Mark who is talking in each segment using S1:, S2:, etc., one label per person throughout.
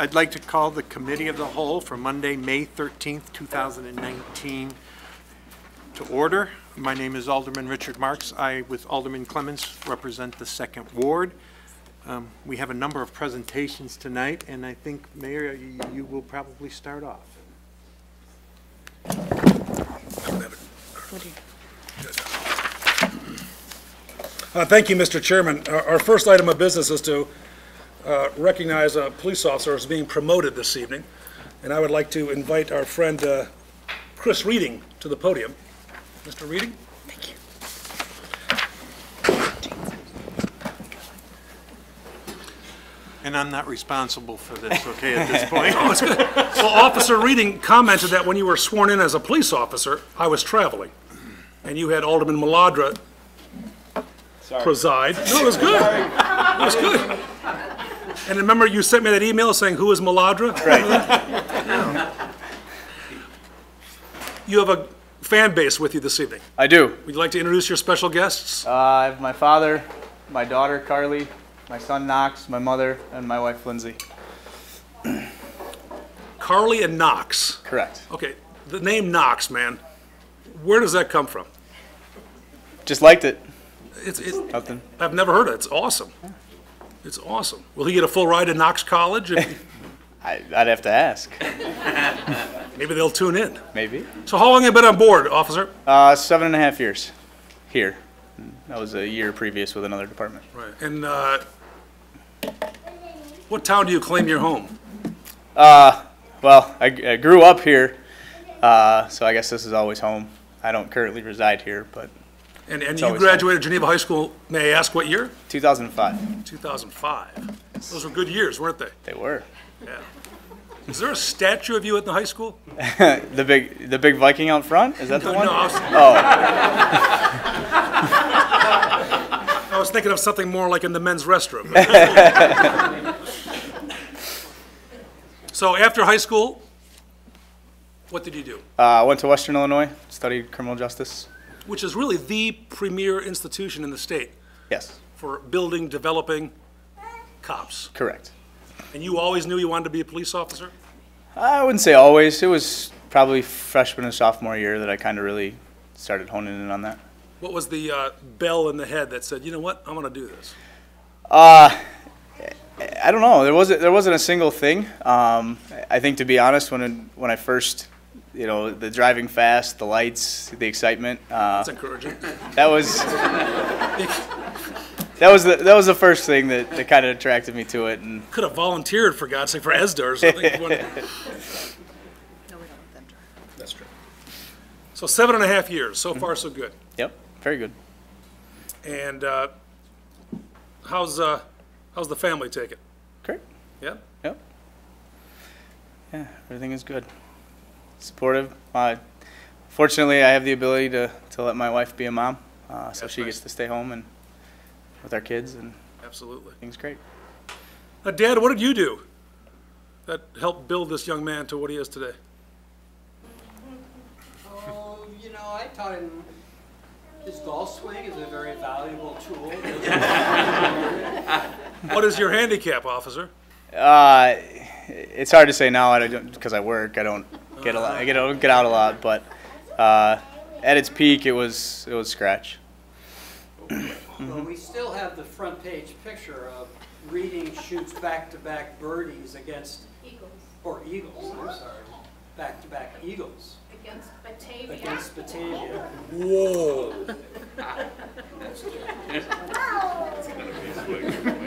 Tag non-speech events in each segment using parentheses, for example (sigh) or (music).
S1: I'd like to call the Committee of the Whole for Monday, May 13th, 2019 to order. My name is Alderman Richard Marks. I, with Alderman Clements, represent the Second Ward. Um, We have a number of presentations tonight, and I think, Mayor, you you will probably start off.
S2: Uh, Thank you, Mr. Chairman. Our our first item of business is to uh, recognize a police officer as being promoted this evening, and I would like to invite our friend uh, Chris Reading to the podium. Mr. Reading? Thank you.
S1: And I'm not responsible for this, okay, at this point?
S2: Oh, it's good. Well, Officer Reading commented that when you were sworn in as a police officer, I was traveling, and you had Alderman Maladra preside. No, it was good. It was good. And remember, you sent me that email saying, "Who is Maladra?" Right. (laughs) You have a fan base with you this evening.
S3: I do.
S2: Would you like to introduce your special guests?
S3: Uh, I have my father, my daughter Carly, my son Knox, my mother, and my wife Lindsay. (clears throat)
S2: Carly and Knox.
S3: Correct.
S2: Okay, the name Knox, man, where does that come from?
S3: Just liked it.
S2: It's, it,
S3: Nothing.
S2: I've never heard it. It's awesome. It's awesome. Will he get a full ride to Knox College? (laughs)
S3: I, I'd have to ask. (laughs)
S2: Maybe they'll tune in.
S3: Maybe.
S2: So how long have you been on board, officer?
S3: Uh, seven and a half years here. That was a year previous with another department.
S2: Right. And uh, what town do you claim your home?
S3: Uh, well, I, I grew up here, uh, so I guess this is always home. I don't currently reside here, but
S2: And, and you
S3: always
S2: graduated Geneva High School, may I ask what year?
S3: 2005.
S2: 2005. Those were good years, weren't they?
S3: They were.
S2: Yeah. Is there a statue of you at the high school? (laughs)
S3: the big, the big Viking out front. Is that the
S2: No,
S3: one?
S2: I was,
S3: Oh,
S2: I was thinking of something more like in the men's restroom. (laughs) So after high school, what did you do?
S3: uh, I went to Western Illinois, studied criminal justice.
S2: Which is really the premier institution in the state
S3: Yes,
S2: for building, developing cops.
S3: correct.
S2: And you always knew you wanted to be a police officer?
S3: I wouldn't say always. It was probably freshman and sophomore year that I kind of really started honing in on that.
S2: What was the uh, bell in the head that said, you know what, I'm going to do this?
S3: Uh, I don't know. There wasn't there wasn't a single thing. Um, I think to be honest, when when I first, you know, the driving fast, the lights, the excitement, uh,
S2: That's encouraging.
S3: that was (laughs) that was the that was the first thing that, that kind of attracted me to it. And
S2: Could have volunteered, for God's sake, for ESDA or something. if you wanted- (laughs)
S4: No, we don't let them drive.
S2: That's true. So seven and a half years, so far so good.
S3: yep, very good.
S2: And uh, how's, uh, how's the family take it?
S3: Great.
S2: Yeah?
S3: Yep. Yeah, everything is good. Supportive. Uh, fortunately, I have the ability to, to let my wife be a mom, uh, so
S2: That's
S3: she
S2: nice.
S3: gets to stay home and with our kids, and
S2: Absolutely.
S3: things great.
S2: Uh, Dad, what did you do that helped build this young man to what he is today?
S5: Oh, you know, I taught him his golf swing is a very valuable tool. (laughs)
S2: What is your handicap, officer?
S3: Uh, it's hard to say now. I don't because I work. I don't get a lot. I get I get out a lot, but uh, at its peak, it was it was scratch.
S5: Well, we still have the front page picture of Reading shoots back-to-back birdies against,
S6: Eagles
S5: or Eagles, I'm sorry, back-to-back Eagles
S6: against Batavia.
S5: against Batavia.
S2: Whoa.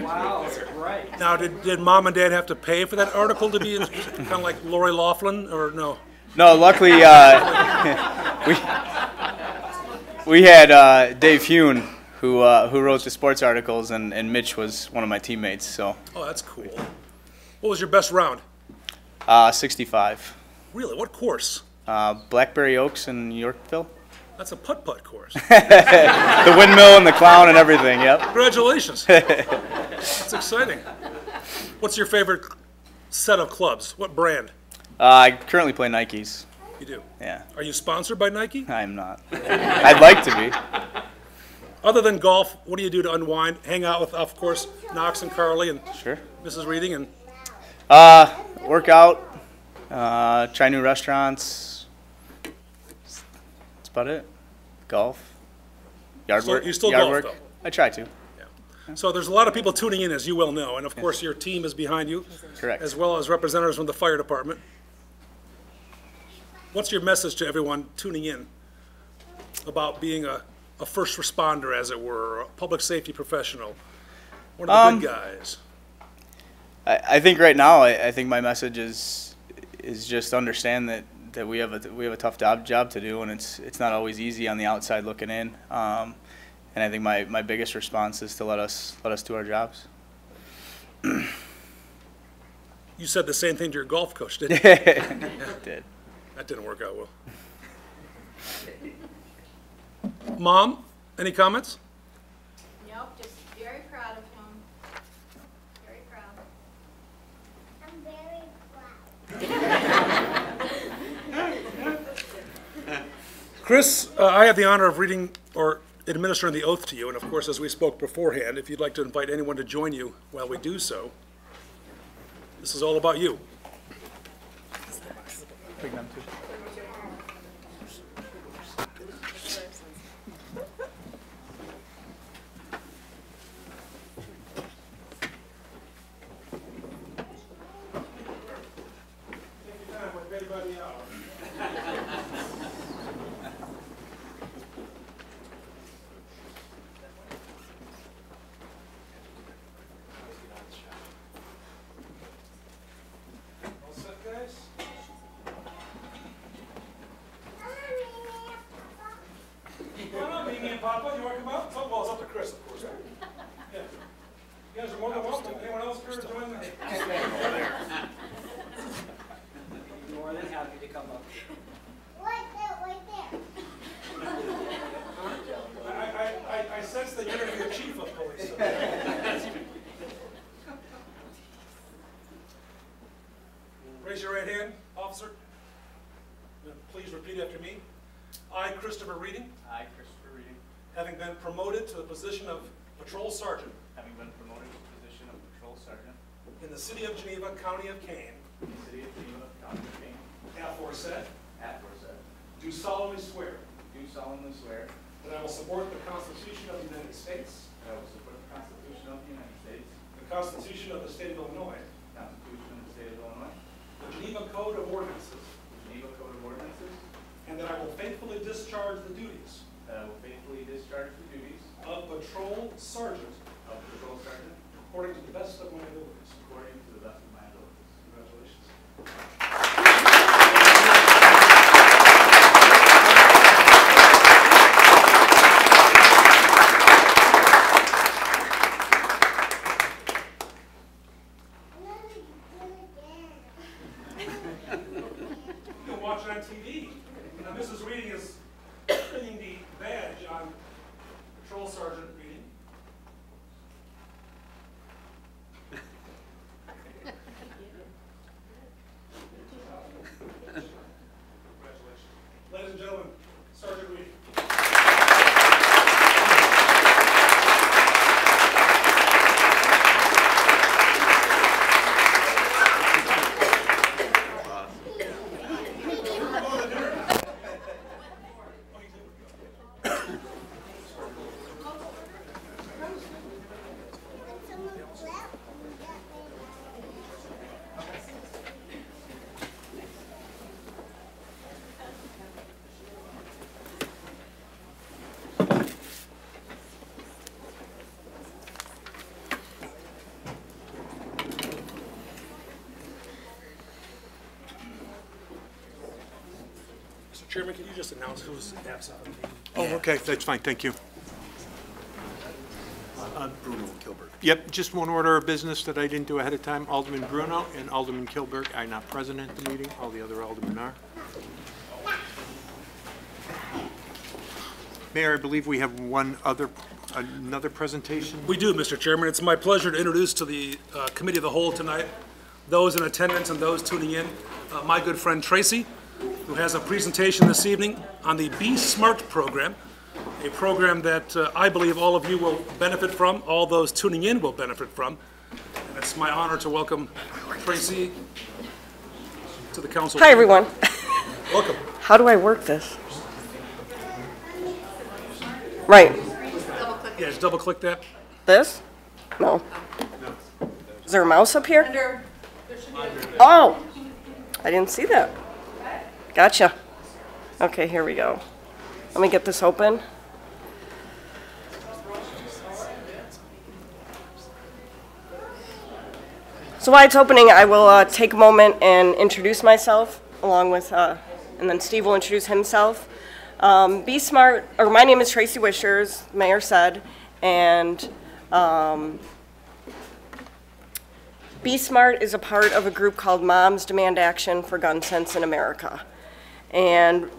S5: Wow, right.
S2: Now, did, did mom and dad have to pay for that article to be in, kind of like Lori Loughlin, or no?
S3: No, luckily uh, (laughs) we we had uh, Dave Hune who uh, who wrote the sports articles, and, and Mitch was one of my teammates. So
S2: Oh, that's cool. What was your best round?
S3: uh, 65.
S2: Really, what course?
S3: Uh, Blackberry Oaks in Yorkville.
S2: That's a putt-putt course. (laughs)
S3: The windmill and the clown and everything. Yep.
S2: Congratulations. (laughs) That's exciting. What's your favorite set of clubs? What brand?
S3: Uh, I currently play Nikes.
S2: You do.
S3: Yeah,
S2: Are you sponsored by Nike?
S3: I'm not. (laughs) I'd like to be.
S2: Other than golf, what do you do to unwind? Hang out with, of course, Knox and Carly and
S3: Sure.
S2: Mrs. Reading and
S3: Uh, work out, uh, try new restaurants. About it. Golf. Yard work.
S2: you still
S3: yard
S2: golf,
S3: work.
S2: though?
S3: I try to. Yeah.
S2: So there's a lot of people tuning in, as you well know, and of course, your team is behind you,
S3: Correct.
S2: as well as representatives from the fire department. What's your message to everyone tuning in about being a, a first responder, as it were, a public safety professional? One of the
S3: Um,
S2: good guys.
S3: I, I think right now, I, I think my message is is just understand that, that we have a we have a tough job job to do, and it's it's not always easy on the outside looking in. Um, and I think my, my biggest response is to let us let us do our jobs. (clears throat)
S2: You said the same thing to your golf coach, didn't you? (laughs)
S3: Did.
S2: That didn't work out well. Mom, any comments?
S6: Nope, just very proud of him. Very proud.
S7: I'm very proud. (laughs)
S2: Chris, uh, I have the honor of reading or administering the oath to you, and of course, as we spoke beforehand, if you'd like to invite anyone to join you while we do so, this is all about you. All set, guys? Come on, Mimi and Papa, you want to come out? Oh, well, it's up to Chris, of course, right? Yeah. You guys are more than welcome. Anyone else care to join me?
S5: More than happy to come up.
S7: Right there, right there.
S2: I, I, I, I sense that you're going to be the chief of police. so- Raise your right hand, officer. And Please repeat after me. I, Christopher Reading,
S3: I, Christopher Reading,
S2: having been promoted to the position of patrol sergeant
S3: having been promoted to the position of patrol sergeant
S2: in the city of Geneva, county of Kane,
S3: in the city of Geneva, county of Kane,
S2: aforesaid,
S3: aforesaid,
S2: do solemnly swear
S3: do solemnly swear
S2: that I will support the Constitution of the United States,
S3: that I will support the Constitution of the United States,
S2: the Constitution of the state of Illinois,
S3: the Constitution of the state of Illinois,
S2: the Geneva Code of Ordinances,
S3: the Geneva Code of Ordinances,
S2: and that I will faithfully discharge the duties
S3: that I will faithfully discharge the duties
S2: of patrol sergeant
S3: of patrol sergeant
S2: according to the best of my abilities.
S3: according to the best of my abilities.
S2: Congratulations.
S7: I'm gonna do it again.
S2: You can watch it on TV. Now, Mrs. Reading is pinning the badge on Patrol Sergeant Reading. Congratulations. Ladies and gentlemen, Sergeant Reading.
S7: When someone claps, that means
S2: Mr. Chairman, can you just announce who's absent?
S1: Oh, okay, that's fine, thank you.
S8: Bruno Kilburg.
S1: Yep, just one order of business that I didn't do ahead of time. Alderman Bruno and Alderman Kilburg are not present at the meeting. All the other aldermen are. Mayor, I believe we have one other, another presentation.
S2: We do, Mr. Chairman. It's my pleasure to introduce to the uh, Committee of the Whole tonight, those in attendance and those tuning in, uh, my good friend Tracy, who has a presentation this evening on the Be Smart program, a program that uh, I believe all of you will benefit from, all those tuning in will benefit from. And It's my honor to welcome Tracy to the council.
S8: Hi, everyone.
S2: Welcome. (laughs)
S8: How do I work this? Right,
S2: Yeah, just double click that.
S8: this? No. Is there a mouse up here? Oh, I didn't see that. Gotcha. Okay, here we go. Let me get this open. So while it's opening, I will uh, take a moment and introduce myself, along with, uh, and then Steve will introduce himself. Um, Be Smart, or my name is Tracy Wishers, Mayor said, and um, Be Smart is a part of a group called Moms Demand Action for Gun Sense in America. And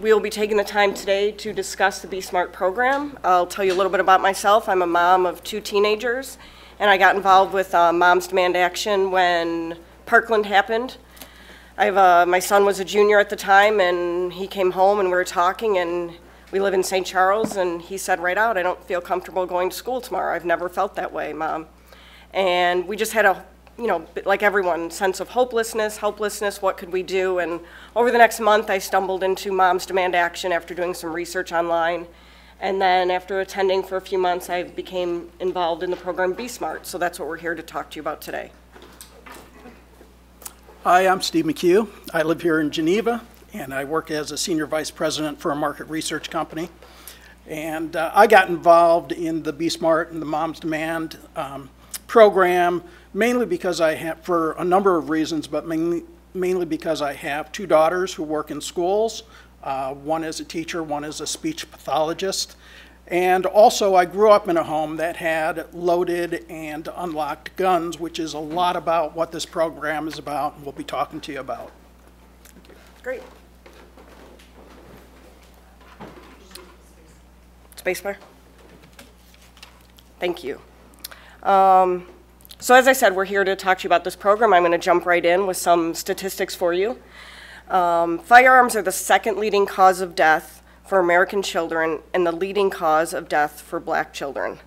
S8: we'll be taking the time today to discuss the Be Smart program. I'll tell you a little bit about myself. I'm a mom of two teenagers, and I got involved with uh, Moms Demand Action when Parkland happened. I have a, my son was a junior at the time, and he came home and we were talking, and we live in St. Charles, and he said right out, I don't feel comfortable going to school tomorrow. I've never felt that way, Mom. And we just had a, you know, like everyone, sense of hopelessness, helplessness, what could we do? And over the next month, I stumbled into Moms Demand Action after doing some research online. And then after attending for a few months, I became involved in the program Be Smart. So that's what we're here to talk to you about today.
S9: Hi, I'm Steve McHugh. I live here in Geneva, and I work as a senior vice president for a market research company. And uh, I got involved in the Be Smart and the Moms Demand um, program mainly because I have, for a number of reasons, but mainly, mainly because I have two daughters who work in schools. Uh, one is a teacher, one is a speech pathologist. And also, I grew up in a home that had loaded and unlocked guns, which is a lot about what this program is about and we'll be talking to you about.
S8: Great. Spacebar. Thank you. Um, so as I said, we're here to talk to you about this program. I'm going to jump right in with some statistics for you. Um, firearms are the second leading cause of death for American children and the leading cause of death for black children.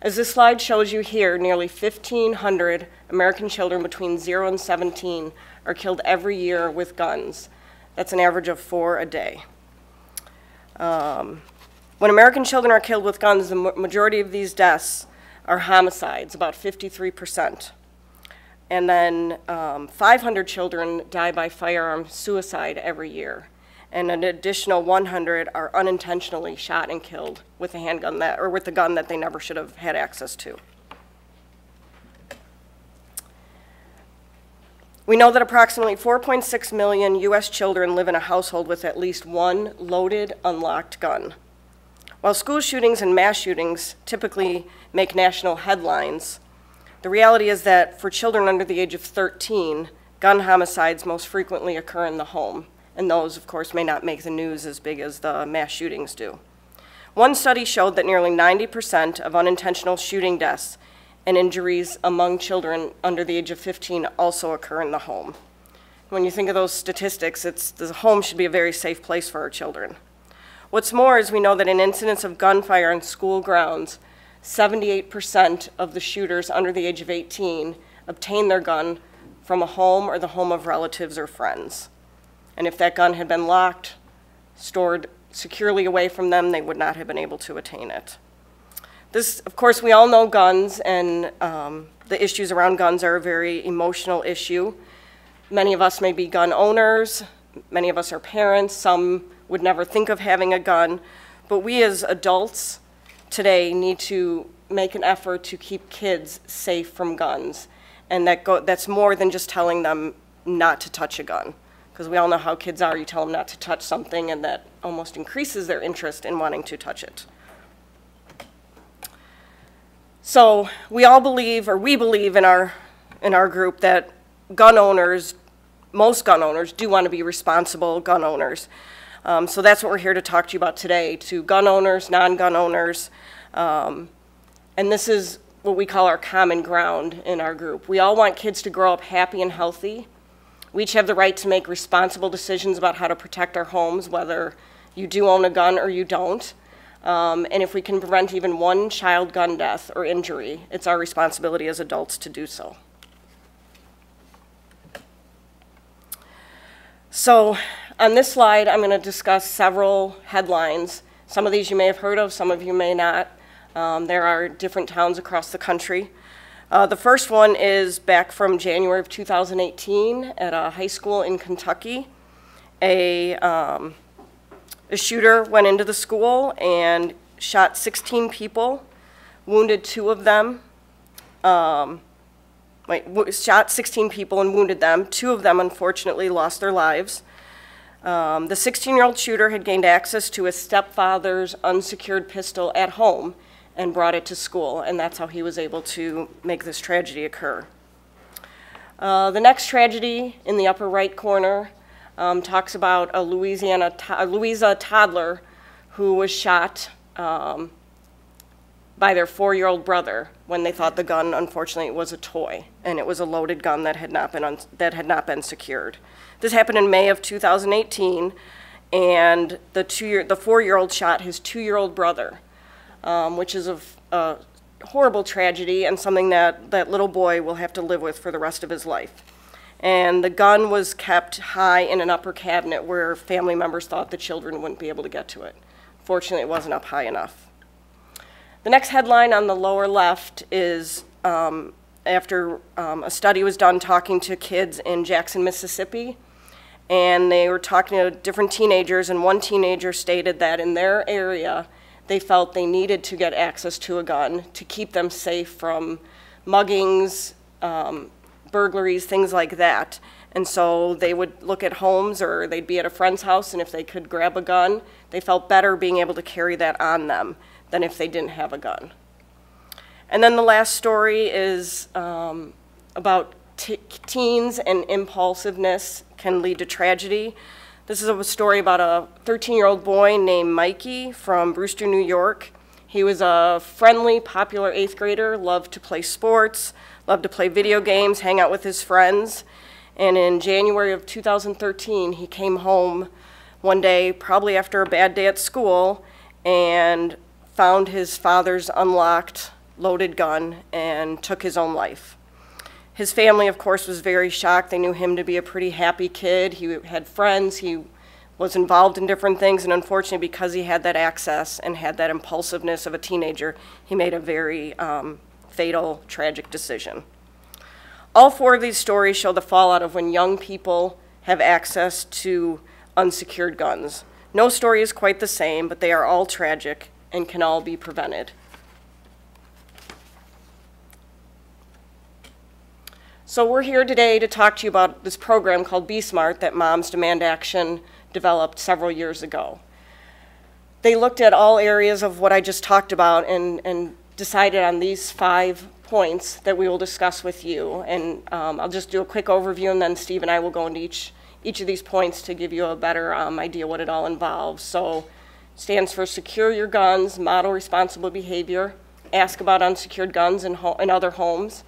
S8: As this slide shows you here, nearly 1,500 American children between 0 and 17 are killed every year with guns. That's an average of four a day. Um, when American children are killed with guns, the majority of these deaths are homicides, about 53%. And then um, 500 children die by firearm suicide every year. And an additional 100 are unintentionally shot and killed with a handgun that, or with a gun that they never should have had access to. We know that approximately 4.6 million U.S. children live in a household with at least one loaded, unlocked gun. While school shootings and mass shootings typically make national headlines, the reality is that for children under the age of 13, gun homicides most frequently occur in the home, and those, of course, may not make the news as big as the mass shootings do. One study showed that nearly 90% of unintentional shooting deaths and injuries among children under the age of 15 also occur in the home. When you think of those statistics, it's, the home should be a very safe place for our children. What's more is we know that in incidents of gunfire on school grounds, 78% of the shooters under the age of 18 obtain their gun from a home or the home of relatives or friends. And if that gun had been locked, stored securely away from them, they would not have been able to attain it. This, of course, we all know guns, and um, the issues around guns are a very emotional issue. Many of us may be gun owners, many of us are parents, some would never think of having a gun, but we as adults today need to make an effort to keep kids safe from guns. And that go, that's more than just telling them not to touch a gun. Because we all know how kids are. You tell them not to touch something, and that almost increases their interest in wanting to touch it. So we all believe, or we believe in our, in our group, that gun owners, most gun owners, do want to be responsible gun owners. Um, so that's what we're here to talk to you about today, to gun owners, non-gun owners. Um, and this is what we call our common ground in our group. We all want kids to grow up happy and healthy. We each have the right to make responsible decisions about how to protect our homes, whether you do own a gun or you don't. Um, and if we can prevent even one child gun death or injury, it's our responsibility as adults to do so. So on this slide, I'm going to discuss several headlines. Some of these you may have heard of, some of you may not. Um, there are different towns across the country. Uh, the first one is back from January of 2018 at a high school in Kentucky. A, um, a shooter went into the school and shot 16 people, wounded two of them. Um, wait, shot 16 people and wounded them. Two of them unfortunately lost their lives. Um, the 16 year old shooter had gained access to his stepfather's unsecured pistol at home and brought it to school, and that's how he was able to make this tragedy occur. Uh, the next tragedy in the upper right corner um, talks about a Louisiana to- Louisa toddler who was shot um, by their four-year-old brother when they thought the gun, unfortunately, was a toy, and it was a loaded gun that had not been that had not been secured. This happened in May of 2018, and the two-year the four-year-old shot his two-year-old brother, um, which is a horrible tragedy and something that that little boy will have to live with for the rest of his life. And the gun was kept high in an upper cabinet where family members thought the children wouldn't be able to get to it. Fortunately, it wasn't up high enough. The next headline on the lower left is um, after um, a study was done talking to kids in Jackson, Mississippi, and they were talking to different teenagers, and one teenager stated that in their area, they felt they needed to get access to a gun to keep them safe from muggings, um, burglaries, things like that. And so they would look at homes or they'd be at a friend's house, and if they could grab a gun, they felt better being able to carry that on them than if they didn't have a gun. And then the last story is um, about teens and impulsiveness can lead to tragedy. This is a story about a 13 year old boy named Mikey from Brewster, New York. He was a friendly, popular eighth grader, loved to play sports, loved to play video games, hang out with his friends. And in January of 2013, he came home one day, probably after a bad day at school, and found his father's unlocked loaded gun and took his own life. His family, of course, was very shocked. They knew him to be a pretty happy kid. He had friends. He was involved in different things, and unfortunately, because he had that access and had that impulsiveness of a teenager, he made a very um, fatal, tragic decision. All four of these stories show the fallout of when young people have access to unsecured guns. No story is quite the same, but they are all tragic and can all be prevented. So we're here today to talk to you about this program called Be Smart that Moms Demand Action developed several years ago. They looked at all areas of what I just talked about and, and decided on these five points that we will discuss with you. And um, I'll just do a quick overview and then Steve and I will go into each, each of these points to give you a better um, idea what it all involves. So stands for secure your guns, model responsible behavior, ask about unsecured guns in, in other homes,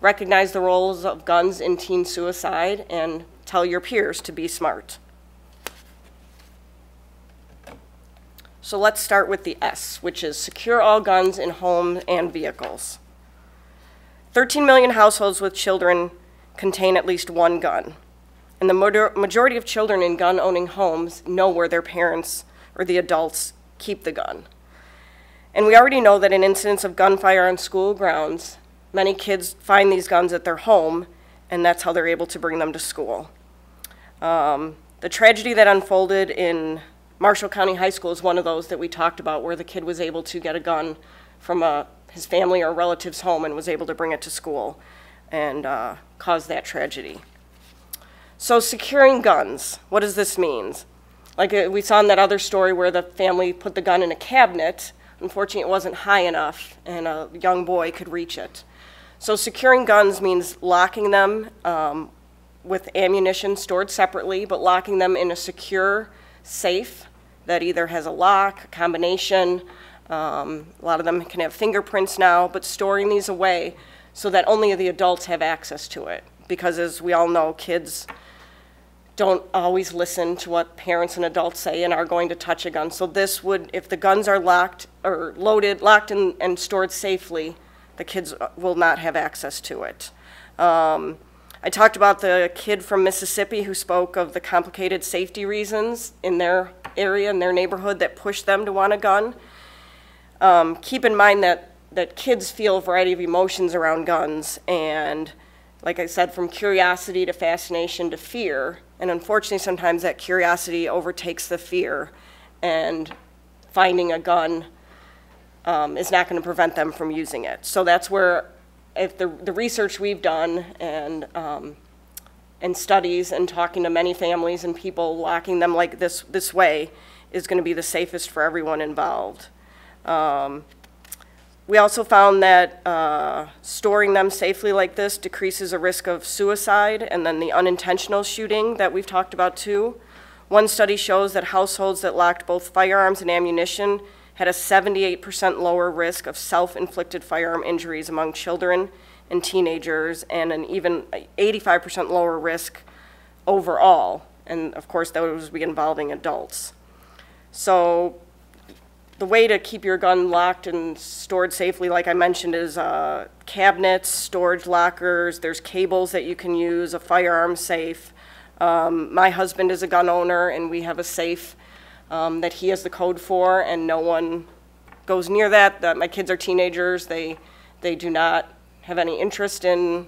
S8: recognize the roles of guns in teen suicide, and tell your peers to be smart. So let's start with the S, which is secure all guns in homes and vehicles. 13 million households with children contain at least one gun. And the majority of children in gun owning homes know where their parents or the adults keep the gun. And we already know that in incidents of gunfire on school grounds, many kids find these guns at their home, and that's how they're able to bring them to school. Um, the tragedy that unfolded in Marshall County High School is one of those that we talked about, where the kid was able to get a gun from a, his family or relative's home and was able to bring it to school and uh, cause that tragedy. So, securing guns, what does this mean? Like uh, we saw in that other story where the family put the gun in a cabinet. Unfortunately, it wasn't high enough, and a young boy could reach it. So, securing guns means locking them um, with ammunition stored separately, but locking them in a secure safe that either has a lock, a combination. Um, a lot of them can have fingerprints now, but storing these away so that only the adults have access to it. Because as we all know, kids don't always listen to what parents and adults say and are going to touch a gun. So this would, if the guns are locked or loaded, locked and, and stored safely, the kids will not have access to it. Um, I talked about the kid from Mississippi who spoke of the complicated safety reasons in their area, in their neighborhood, that pushed them to want a gun. Um, keep in mind that, that kids feel a variety of emotions around guns, and like I said, from curiosity to fascination to fear. And unfortunately, sometimes that curiosity overtakes the fear, and finding a gun um, is not going to prevent them from using it. So that's where, if the, the research we've done and, um, and studies and talking to many families and people locking them like this, this way is going to be the safest for everyone involved. Um, we also found that uh, storing them safely like this decreases a risk of suicide and then the unintentional shooting that we've talked about too. One study shows that households that locked both firearms and ammunition had a 78% lower risk of self-inflicted firearm injuries among children and teenagers and an even 85% lower risk overall. And of course, that was involving adults. So the way to keep your gun locked and stored safely, like I mentioned, is uh, cabinets, storage lockers. There's cables that you can use, a firearm safe. Um, my husband is a gun owner, and we have a safe um, that he has the code for, and no one goes near that. that my kids are teenagers. They, they do not have any interest in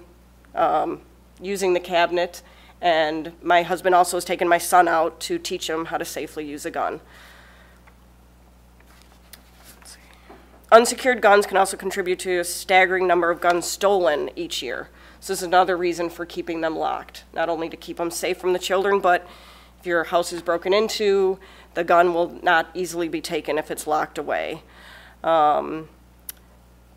S8: um, using the cabinet. And my husband also has taken my son out to teach him how to safely use a gun. Unsecured guns can also contribute to a staggering number of guns stolen each year. So this is another reason for keeping them locked, not only to keep them safe from the children, but if your house is broken into, the gun will not easily be taken if it's locked away. Um,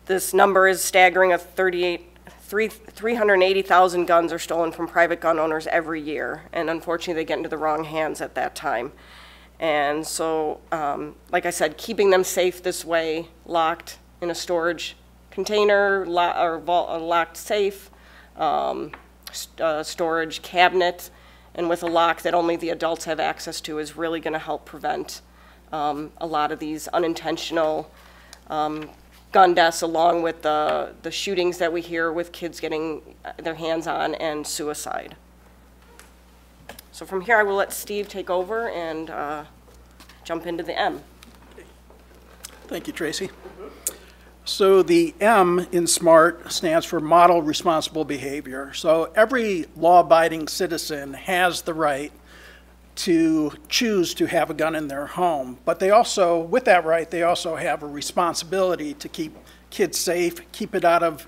S8: this number is staggering of 38, 3, 380,000 guns are stolen from private gun owners every year, and unfortunately they get into the wrong hands at that time. And so, um, like I said, keeping them safe this way, locked in a storage container lo or a locked safe, um, st uh, storage cabinet, and with a lock that only the adults have access to is really going to help prevent um, a lot of these unintentional um, gun deaths along with the, the shootings that we hear with kids getting their hands on and suicide. So from here, I will let Steve take over and uh, jump into the M.
S9: Thank you, Tracy. So the M in SMART stands for Model Responsible Behavior. So every law-abiding citizen has the right to choose to have a gun in their home. But they also, with that right, they also have a responsibility to keep kids safe, keep it out of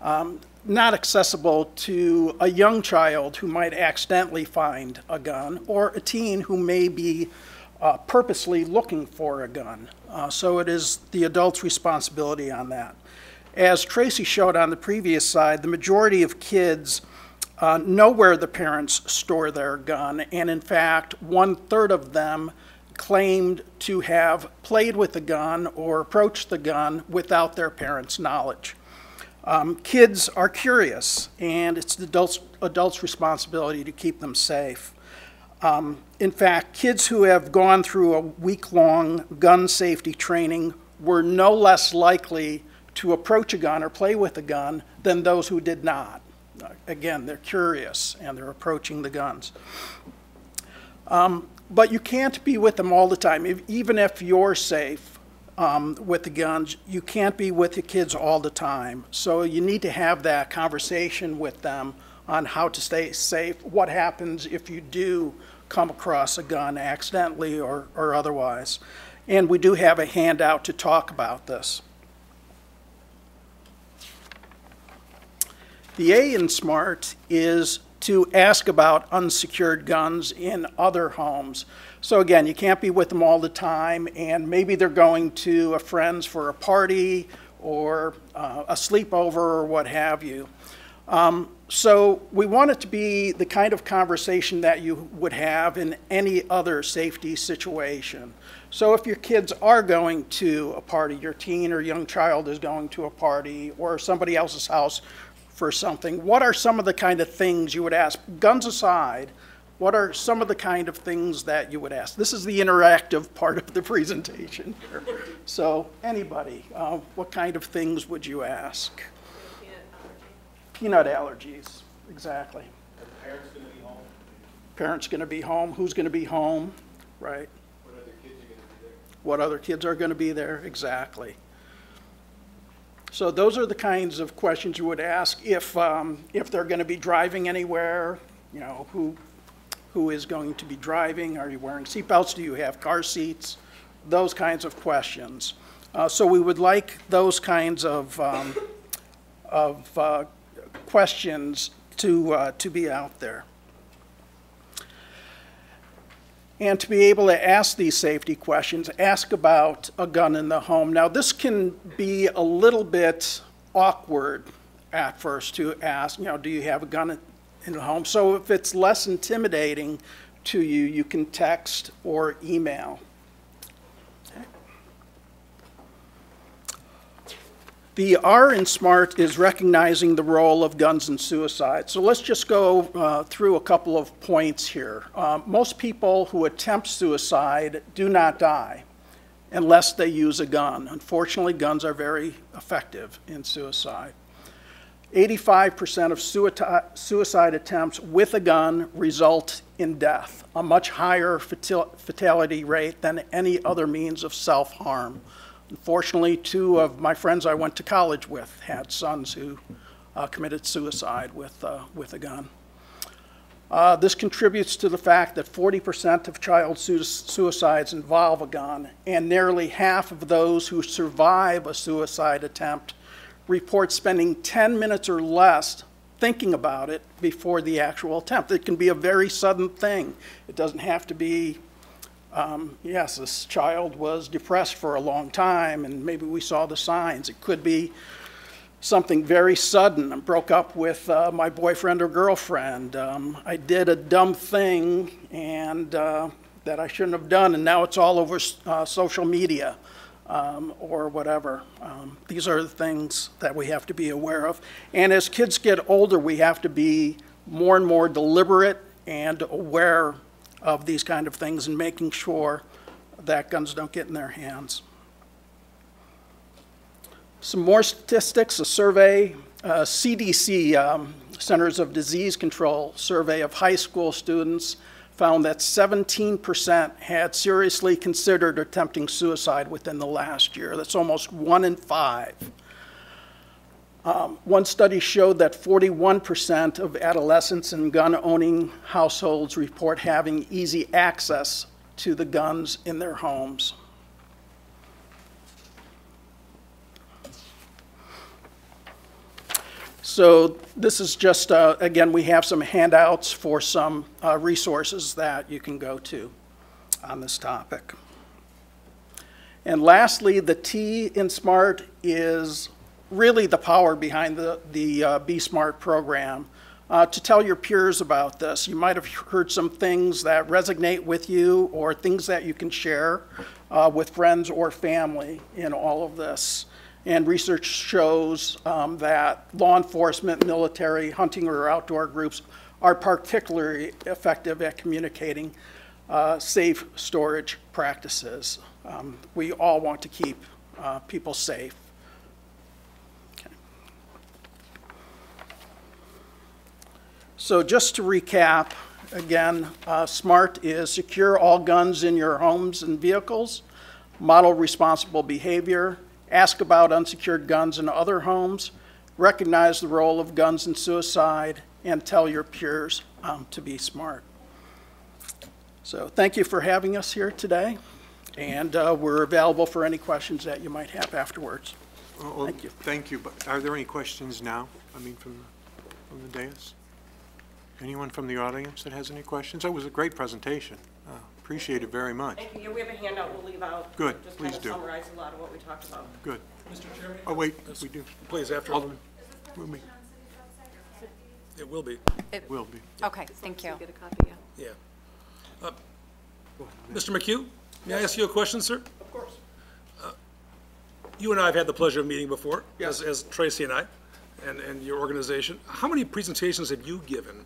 S9: um, not accessible to a young child who might accidentally find a gun or a teen who may be uh, purposely looking for a gun. Uh, so it is the adult's responsibility on that. As Tracy showed on the previous side, the majority of kids uh, know where the parents store their gun, and in fact, one third of them claimed to have played with the gun or approached the gun without their parents' knowledge. Um, kids are curious, and it's the adults, adults' responsibility to keep them safe. Um, in fact, kids who have gone through a week-long gun safety training were no less likely to approach a gun or play with a gun than those who did not. Again, they're curious and they're approaching the guns. Um, but you can't be with them all the time. If, even if you're safe, um, with the guns. You can't be with the kids all the time. So you need to have that conversation with them on how to stay safe. What happens if you do come across a gun accidentally or, or otherwise. And we do have a handout to talk about this. The A in SMART is to ask about unsecured guns in other homes. So again, you can't be with them all the time, and maybe they're going to a friend's for a party or uh, a sleepover or what have you. Um, so we want it to be the kind of conversation that you would have in any other safety situation. So if your kids are going to a party, your teen or young child is going to a party or somebody else's house for something, what are some of the kind of things you would ask, guns aside, what are some of the kind of things that you would ask? This is the interactive part of the presentation. So, anybody, uh, what kind of things would you ask? Peanut allergies, exactly. Parents going to be home? Parents going to be home, who's going to be home, right? What other kids are going to be there? Exactly. So those are the kinds of questions you would ask if, um, if they're going to be driving anywhere, you know, who, who is going to be driving? Are you wearing seatbelts? Do you have car seats? Those kinds of questions. Uh, so we would like those kinds of, um, of uh, questions to, uh, to be out there. And to be able to ask these safety questions, ask about a gun in the home. Now, this can be a little bit awkward at first to ask, you know, do you have a gun in the home? So if it's less intimidating to you, you can text or email. The R in SMART is recognizing the role of guns and suicide. So let's just go uh, through a couple of points here. Uh, most people who attempt suicide do not die unless they use a gun. Unfortunately, guns are very effective in suicide. 85% of suicide attempts with a gun result in death, a much higher fatality rate than any other means of self-harm. Unfortunately, two of my friends I went to college with had sons who uh, committed suicide with, uh, with a gun. Uh, this contributes to the fact that 40% of child su suicides involve a gun, and nearly half of those who survive a suicide attempt report spending 10 minutes or less thinking about it before the actual attempt. It can be a very sudden thing. It doesn't have to be um, yes, this child was depressed for a long time, and maybe we saw the signs. It could be something very sudden. I broke up with uh, my boyfriend or girlfriend. Um, I did a dumb thing and uh, that I shouldn't have done, and now it's all over uh, social media um, or whatever. Um, these are the things that we have to be aware of. And as kids get older, we have to be more and more deliberate and aware of these kind of things and making sure that guns don't get in their hands. Some more statistics, a survey, uh, CDC, um, Centers of Disease Control survey of high school students found that 17% had seriously considered attempting suicide within the last year. That's almost one in five. Um, one study showed that 41% of adolescents in gun owning households report having easy access to the guns in their homes. So this is just, uh, again, we have some handouts for some uh, resources that you can go to on this topic. And lastly, the T in SMART is really the power behind the, the uh, Be Smart program. Uh, to tell your peers about this. You might have heard some things that resonate with you or things that you can share uh, with friends or family in all of this. And research shows um, that law enforcement, military, hunting, or outdoor groups are particularly effective at communicating uh, safe storage practices. Um, we all want to keep uh, people safe. So just to recap, again, uh, SMART is secure all guns in your homes and vehicles, model responsible behavior, ask about unsecured guns in other homes, recognize the role of guns in suicide, and tell your peers um, to be smart. So thank you for having us here today, and uh, we're available for any questions that you might have afterwards.
S1: Well,
S9: Thank you.
S1: Thank you, but are there any questions now? I mean, from, from the dais? Anyone from the audience that has any questions? That was a great presentation. Uh, Appreciate it very much.
S8: Thank you. Yeah, we have a handout we'll leave out.
S1: Good,
S8: Just
S1: please
S8: kind
S1: do.
S8: summarize a lot of what we talked about.
S1: Good.
S2: Mr. Chairman?
S1: Oh, wait, we do.
S2: Please, after,
S1: Alderman, will be,
S2: it will be, It
S1: will be.
S4: Okay, thank you.
S6: Get a copy, yeah.
S2: yeah. Uh, Mr. McHugh, may I ask you a question, sir?
S9: Of course.
S2: You and I have had the pleasure of meeting before,
S9: Yes.
S2: as, as Tracy and I, and, and your organization. How many presentations have you given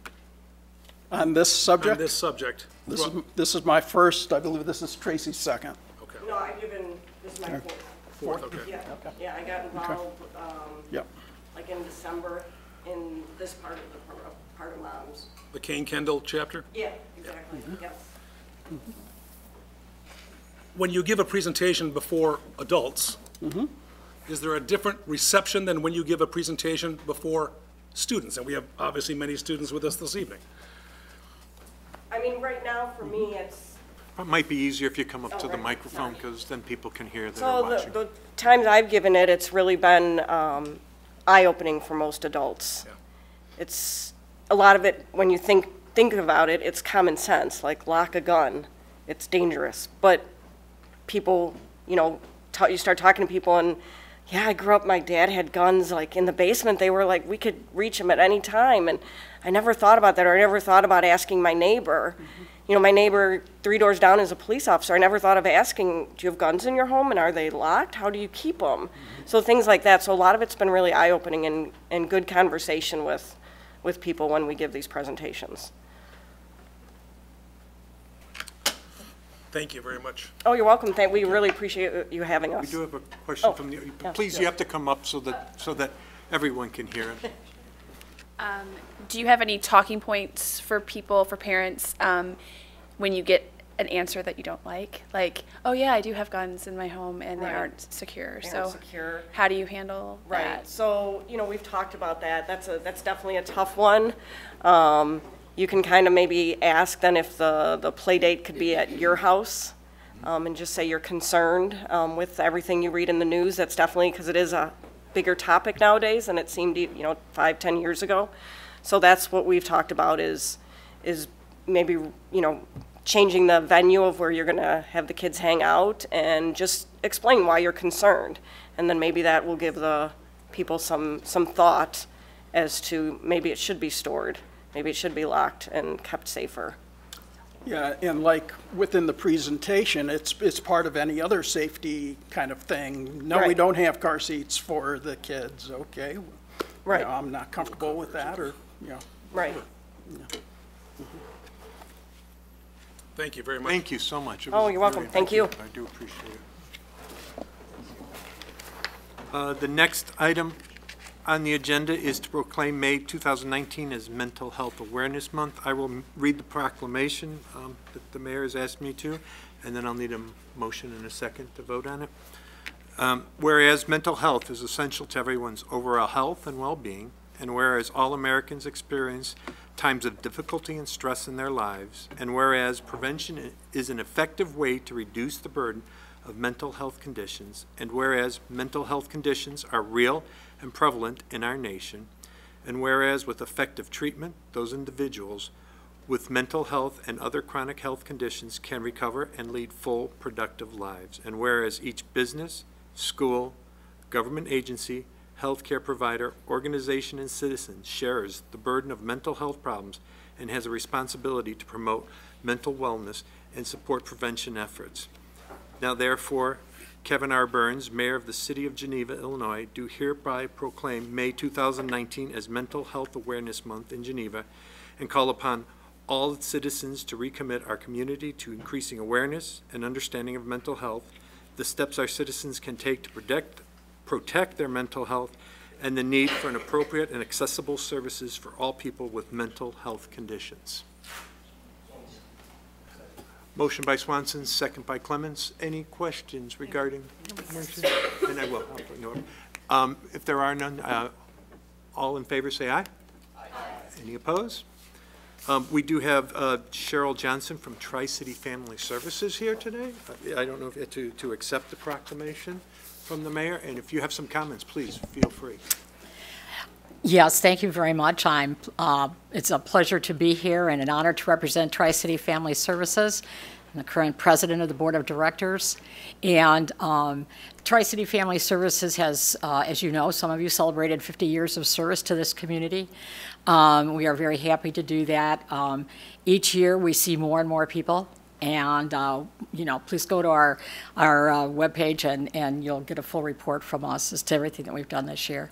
S9: On this subject?
S2: on this subject?
S9: this is, this is my first, I believe this is Tracy's second.
S2: Okay,
S8: No, I've given, this is my fourth.
S2: fourth, okay.
S8: Yeah, yeah, I got involved, um,
S9: Yep.
S8: like in December in this part of the, pro- part of moms.
S2: The Kane Kendall chapter?
S8: Yeah, exactly, yes.
S2: When you give a presentation before adults, is there a different reception than when you give a presentation before students? And we have obviously many students with us this evening.
S8: I mean, right now, for me, it's,
S1: It might be easier if you come up to
S8: Oh,
S1: the microphone, because then people can hear that are
S8: so
S1: watching.
S8: the, the times I've given it, it's really been, um, eye-opening for most adults.
S2: Yeah.
S8: It's, a lot of it, when you think, think about it, it's common sense, like lock a gun. It's dangerous, but people, you know, you start talking to people and, yeah, I grew up, my dad had guns like in the basement. They were like, we could reach them at any time. And I never thought about that, or I never thought about asking my neighbor. You know, my neighbor three doors down is a police officer. I never thought of asking, do you have guns in your home and are they locked? How do you keep them? So things like that. So a lot of it's been really eye opening and, and good conversation with, with people when we give these presentations.
S2: Thank you very much.
S8: Oh, you're welcome. Thank, we really appreciate you having us.
S1: We do have a question
S8: Oh,
S1: from the, please,
S8: yeah.
S1: you have to come up so that, so that everyone can hear it.
S10: Do you have any talking points for people, for parents, um, when you get an answer that you don't like? Like, oh yeah, I do have guns in my home and they aren't secure.
S8: They
S10: so
S8: aren't secure.
S10: how do you handle
S8: Right,
S10: that?
S8: so, you know, we've talked about that, that's a, that's definitely a tough one. Um, you can kind of maybe ask then if the, the play date could be at your house, um, and just say you're concerned, um, with everything you read in the news, that's definitely, because it is a bigger topic nowadays than it seemed, you know, five, ten years ago. So that's what we've talked about is, is maybe, you know, changing the venue of where you're gonna have the kids hang out and just explain why you're concerned. And then maybe that will give the people some, some thought as to maybe it should be stored. Maybe it should be locked and kept safer.
S9: Yeah, and like within the presentation, it's, it's part of any other safety kind of thing. No, we don't have car seats for the kids, okay? You
S8: Right.
S9: know, I'm not comfortable with that, or, you know.
S8: Right.
S2: Thank you very much.
S1: Thank you so much. It
S8: Oh, you're welcome. Thank you.
S1: I do appreciate it. Uh, The next item on the agenda is to proclaim May 2019 as Mental Health Awareness Month. I will read the proclamation um, that the mayor has asked me to, and then I'll need a motion and a second to vote on it. Um, Whereas mental health is essential to everyone's overall health and well-being, and whereas all Americans experience times of difficulty and stress in their lives, and whereas prevention is an effective way to reduce the burden of mental health conditions, and whereas mental health conditions are real and prevalent in our nation, and whereas with effective treatment, those individuals with mental health and other chronic health conditions can recover and lead full, productive lives. And whereas each business, school, government agency, healthcare provider, organization, and citizen shares the burden of mental health problems and has a responsibility to promote mental wellness and support prevention efforts. Now therefore, Kevin R. Burns, Mayor of the City of Geneva, Illinois, do hereby proclaim May 2019 as Mental Health Awareness Month in Geneva and call upon all citizens to recommit our community to increasing awareness and understanding of mental health, the steps our citizens can take to protect, protect their mental health, and the need for an appropriate and accessible services for all people with mental health conditions. Motion by Swanson, second by Clemens. Any questions regarding the motion? And I will. I'll put no- Um, If there are none, uh, all in favor, say aye. Aye. Any opposed? Um, We do have uh, Cheryl Johnson from Tri-City Family Services here today. Uh, I don't know if, to, to accept the proclamation from the mayor, and if you have some comments, please, feel free.
S11: Yes, thank you very much. I'm, uh, it's a pleasure to be here and an honor to represent Tri-City Family Services. I'm the current president of the Board of Directors. And um, Tri-City Family Services has, uh, as you know, some of you celebrated 50 years of service to this community. Um, We are very happy to do that. Um, Each year, we see more and more people. And, uh, you know, please go to our, our uh, webpage and, and you'll get a full report from us as to everything that we've done this year.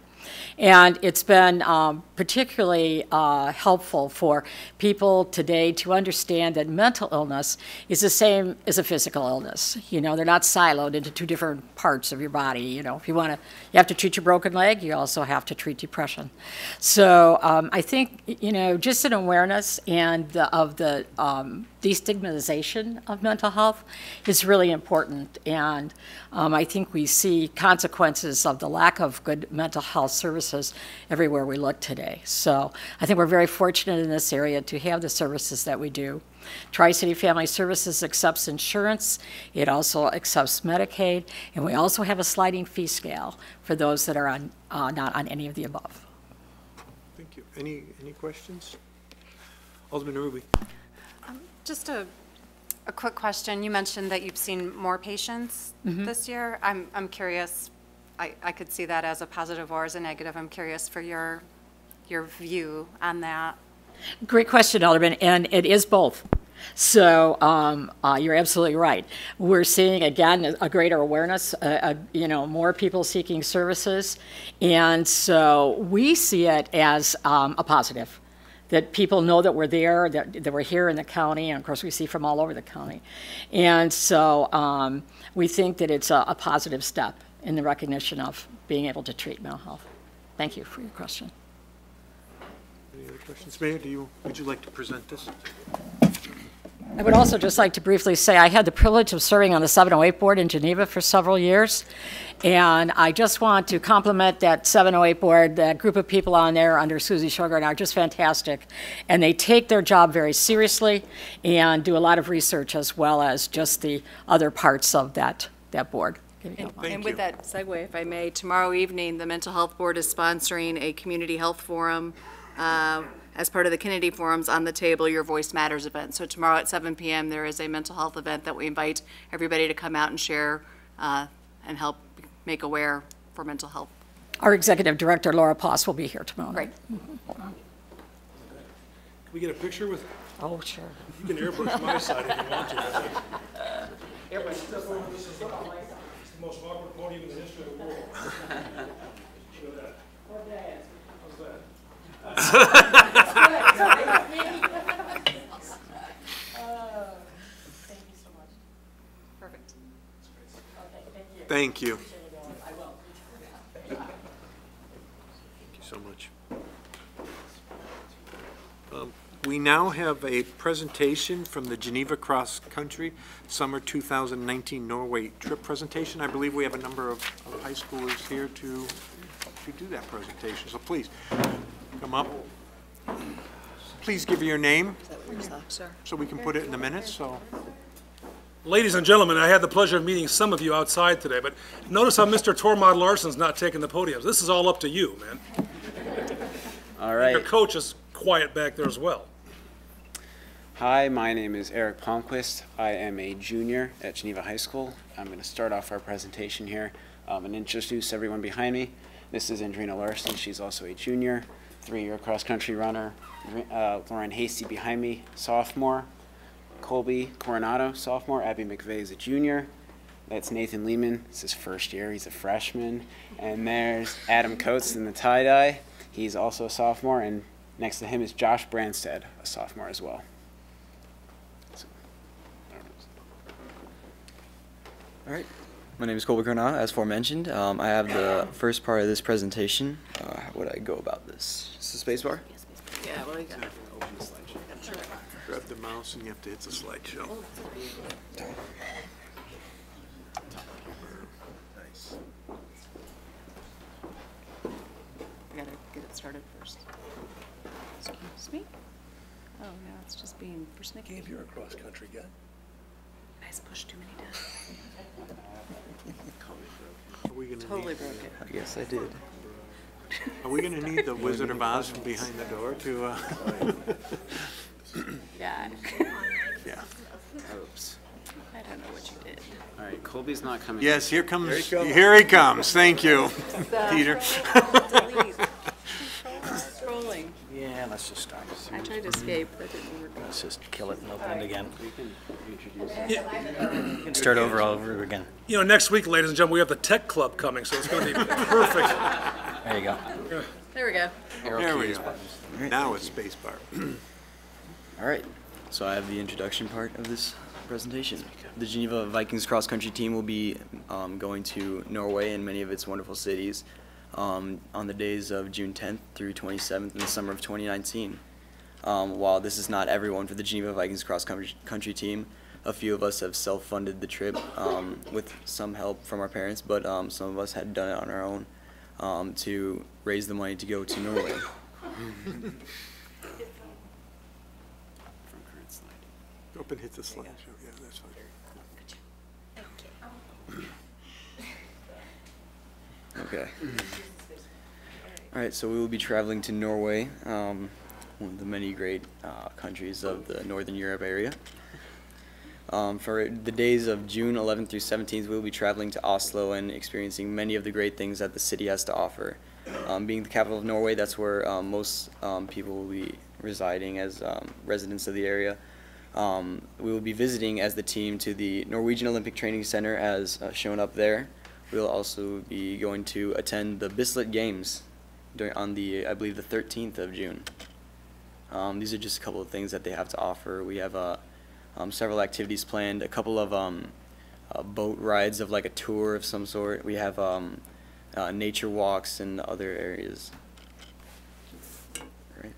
S11: And it's been um, particularly uh, helpful for people today to understand that mental illness is the same as a physical illness. You know, they're not siloed into two different parts of your body. You know, if you want to, you have to treat your broken leg, you also have to treat depression. So um, I think, you know, just an awareness and the, of the um, destigmatization of mental health is really important. And um, I think we see consequences of the lack of good mental health services everywhere we look today. So I think we're very fortunate in this area to have the services that we do. Tri-City Family Services accepts insurance. It also accepts Medicaid. And we also have a sliding fee scale for those that are on, uh, not on any of the above.
S1: Thank you. Any, any questions? Alderman Hruby.
S12: Just a, a quick question. You mentioned that you've seen more patients this year. I'm, I'm curious, I, I could see that as a positive or as a negative. I'm curious for your, your view on that.
S11: Great question, Alderman, and it is both. So um, uh, you're absolutely right. We're seeing again a- a greater awareness, uh, uh, you know, more people seeking services, and so we see it as um, a positive. That people know that we're there, that, that we're here in the county, and of course we see from all over the county. And so um, we think that it's a, a positive step in the recognition of being able to treat mental health. Thank you for your question.
S1: Any other questions? Mayor, do you, would you like to present this?
S11: I would also just like to briefly say I had the privilege of serving on the 708 board in Geneva for several years. And I just want to compliment that 708 board, that group of people on there under Susie Sugar are just fantastic. And they take their job very seriously and do a lot of research as well as just the other parts of that, that board.
S1: Thank
S4: And with that segue, if I may, tomorrow evening, the Mental Health Board is sponsoring a community health forum uh, as part of the Kennedy Forums on the Table Your Voice Matters event. So tomorrow at 7 PM, there is a mental health event that we invite everybody to come out and share uh, and help make aware for mental health.
S11: Our executive director, Laura Poss, will be here tomorrow night.
S4: Great.
S2: Can we get a picture with,
S11: Oh, sure.
S2: you can airbrush my side if you want to. This is the most awkward podium in the history of the world. (laughs) Show that. How's that?
S4: Perfect.
S1: Thank you. Thank you so much. Um, We now have a presentation from the Geneva Cross Country Summer 2019 Norway Trip Presentation. I believe we have a number of of high schoolers here to, to do that presentation, so please, come up. Please give your name, so we can put it in the minutes, so.
S2: Ladies and gentlemen, I had the pleasure of meeting some of you outside today, but notice how Mr. Tormod Larson's not taking the podiums. This is all up to you, man.
S13: All
S2: Your coach is quiet back there as well.
S13: Hi, my name is Eric Palmquist. I am a junior at Geneva High School. I'm going to start off our presentation here um, and introduce everyone behind me. This is Andrina Larson. She's also a junior, three-year cross-country runner. Uh, Lauren Hasty behind me, sophomore. Colby Coronado, sophomore. Abby McVeigh is a junior. That's Nathan Lehman. It's his first year. He's a freshman. And there's Adam Coates in the tie-dye. He's also a sophomore. And next to him is Josh Branstead, a sophomore as well.
S14: All right. My name is Colby Coronado, as aforementioned. Um, I have the first part of this presentation. Uh, how would I go about this? Is the space bar?
S4: Yeah, well, you got it.
S1: Grab the mouse and you have to hit the slideshow. Nice.
S4: We gotta get it started first. Excuse me? Oh, no, it's just being persnickety.
S2: You're a cross-country guy.
S4: Guys pushed too many times.
S1: Are we gonna
S4: Totally
S1: need,
S4: broke it.
S14: I guess I did. (laughs)
S1: are we gonna need the Wizard of Oz from behind the door to, uh, (laughs)
S4: Yeah, (laughs)
S1: yeah.
S13: Oops.
S4: I don't know what you did.
S13: All right, Colby's not coming.
S1: Yes, here comes, here he comes. Thank you, Peter.
S4: Scrolling.
S15: Yeah, let's just start.
S4: I tried to escape, that didn't work.
S15: Let's just kill it and open it again.
S13: We can introduce.
S15: Start over all over again.
S2: You know, next week, ladies and gentlemen, we have the Tech Club coming, so it's going to be perfect.
S14: There you go.
S4: There we go.
S14: Arrow
S1: There we
S14: keys
S1: go.
S14: buttons.
S1: Now it's spacebar. (clears throat)
S14: All right. So I have the introduction part of this presentation. The Geneva Vikings cross country team will be um, going to Norway and many of its wonderful cities um, on the days of June 10th through 27th in the summer of 2019. Um, while this is not everyone for the Geneva Vikings cross country, country team, a few of us have self-funded the trip um, with some help from our parents, but um, some of us had done it on our own um, to raise the money to go to Norway.
S1: Go up and hit the slideshow, yeah, that's fine.
S14: Okay. All right, so we will be traveling to Norway, um, one of the many great uh, countries of the Northern Europe area. Um, for the days of June 11th through 17th, we will be traveling to Oslo and experiencing many of the great things that the city has to offer. Um, being the capital of Norway, that's where um, most um, people will be residing as um, residents of the area. Um, we will be visiting as the team to the Norwegian Olympic Training Center as uh, shown up there. We'll also be going to attend the Bislett Games during, on the, I believe, the 13th of June. These are just a couple of things that they have to offer. We have uh, um, several activities planned, a couple of um, uh, boat rides of like a tour of some sort. We have um, uh, nature walks in other areas. Right.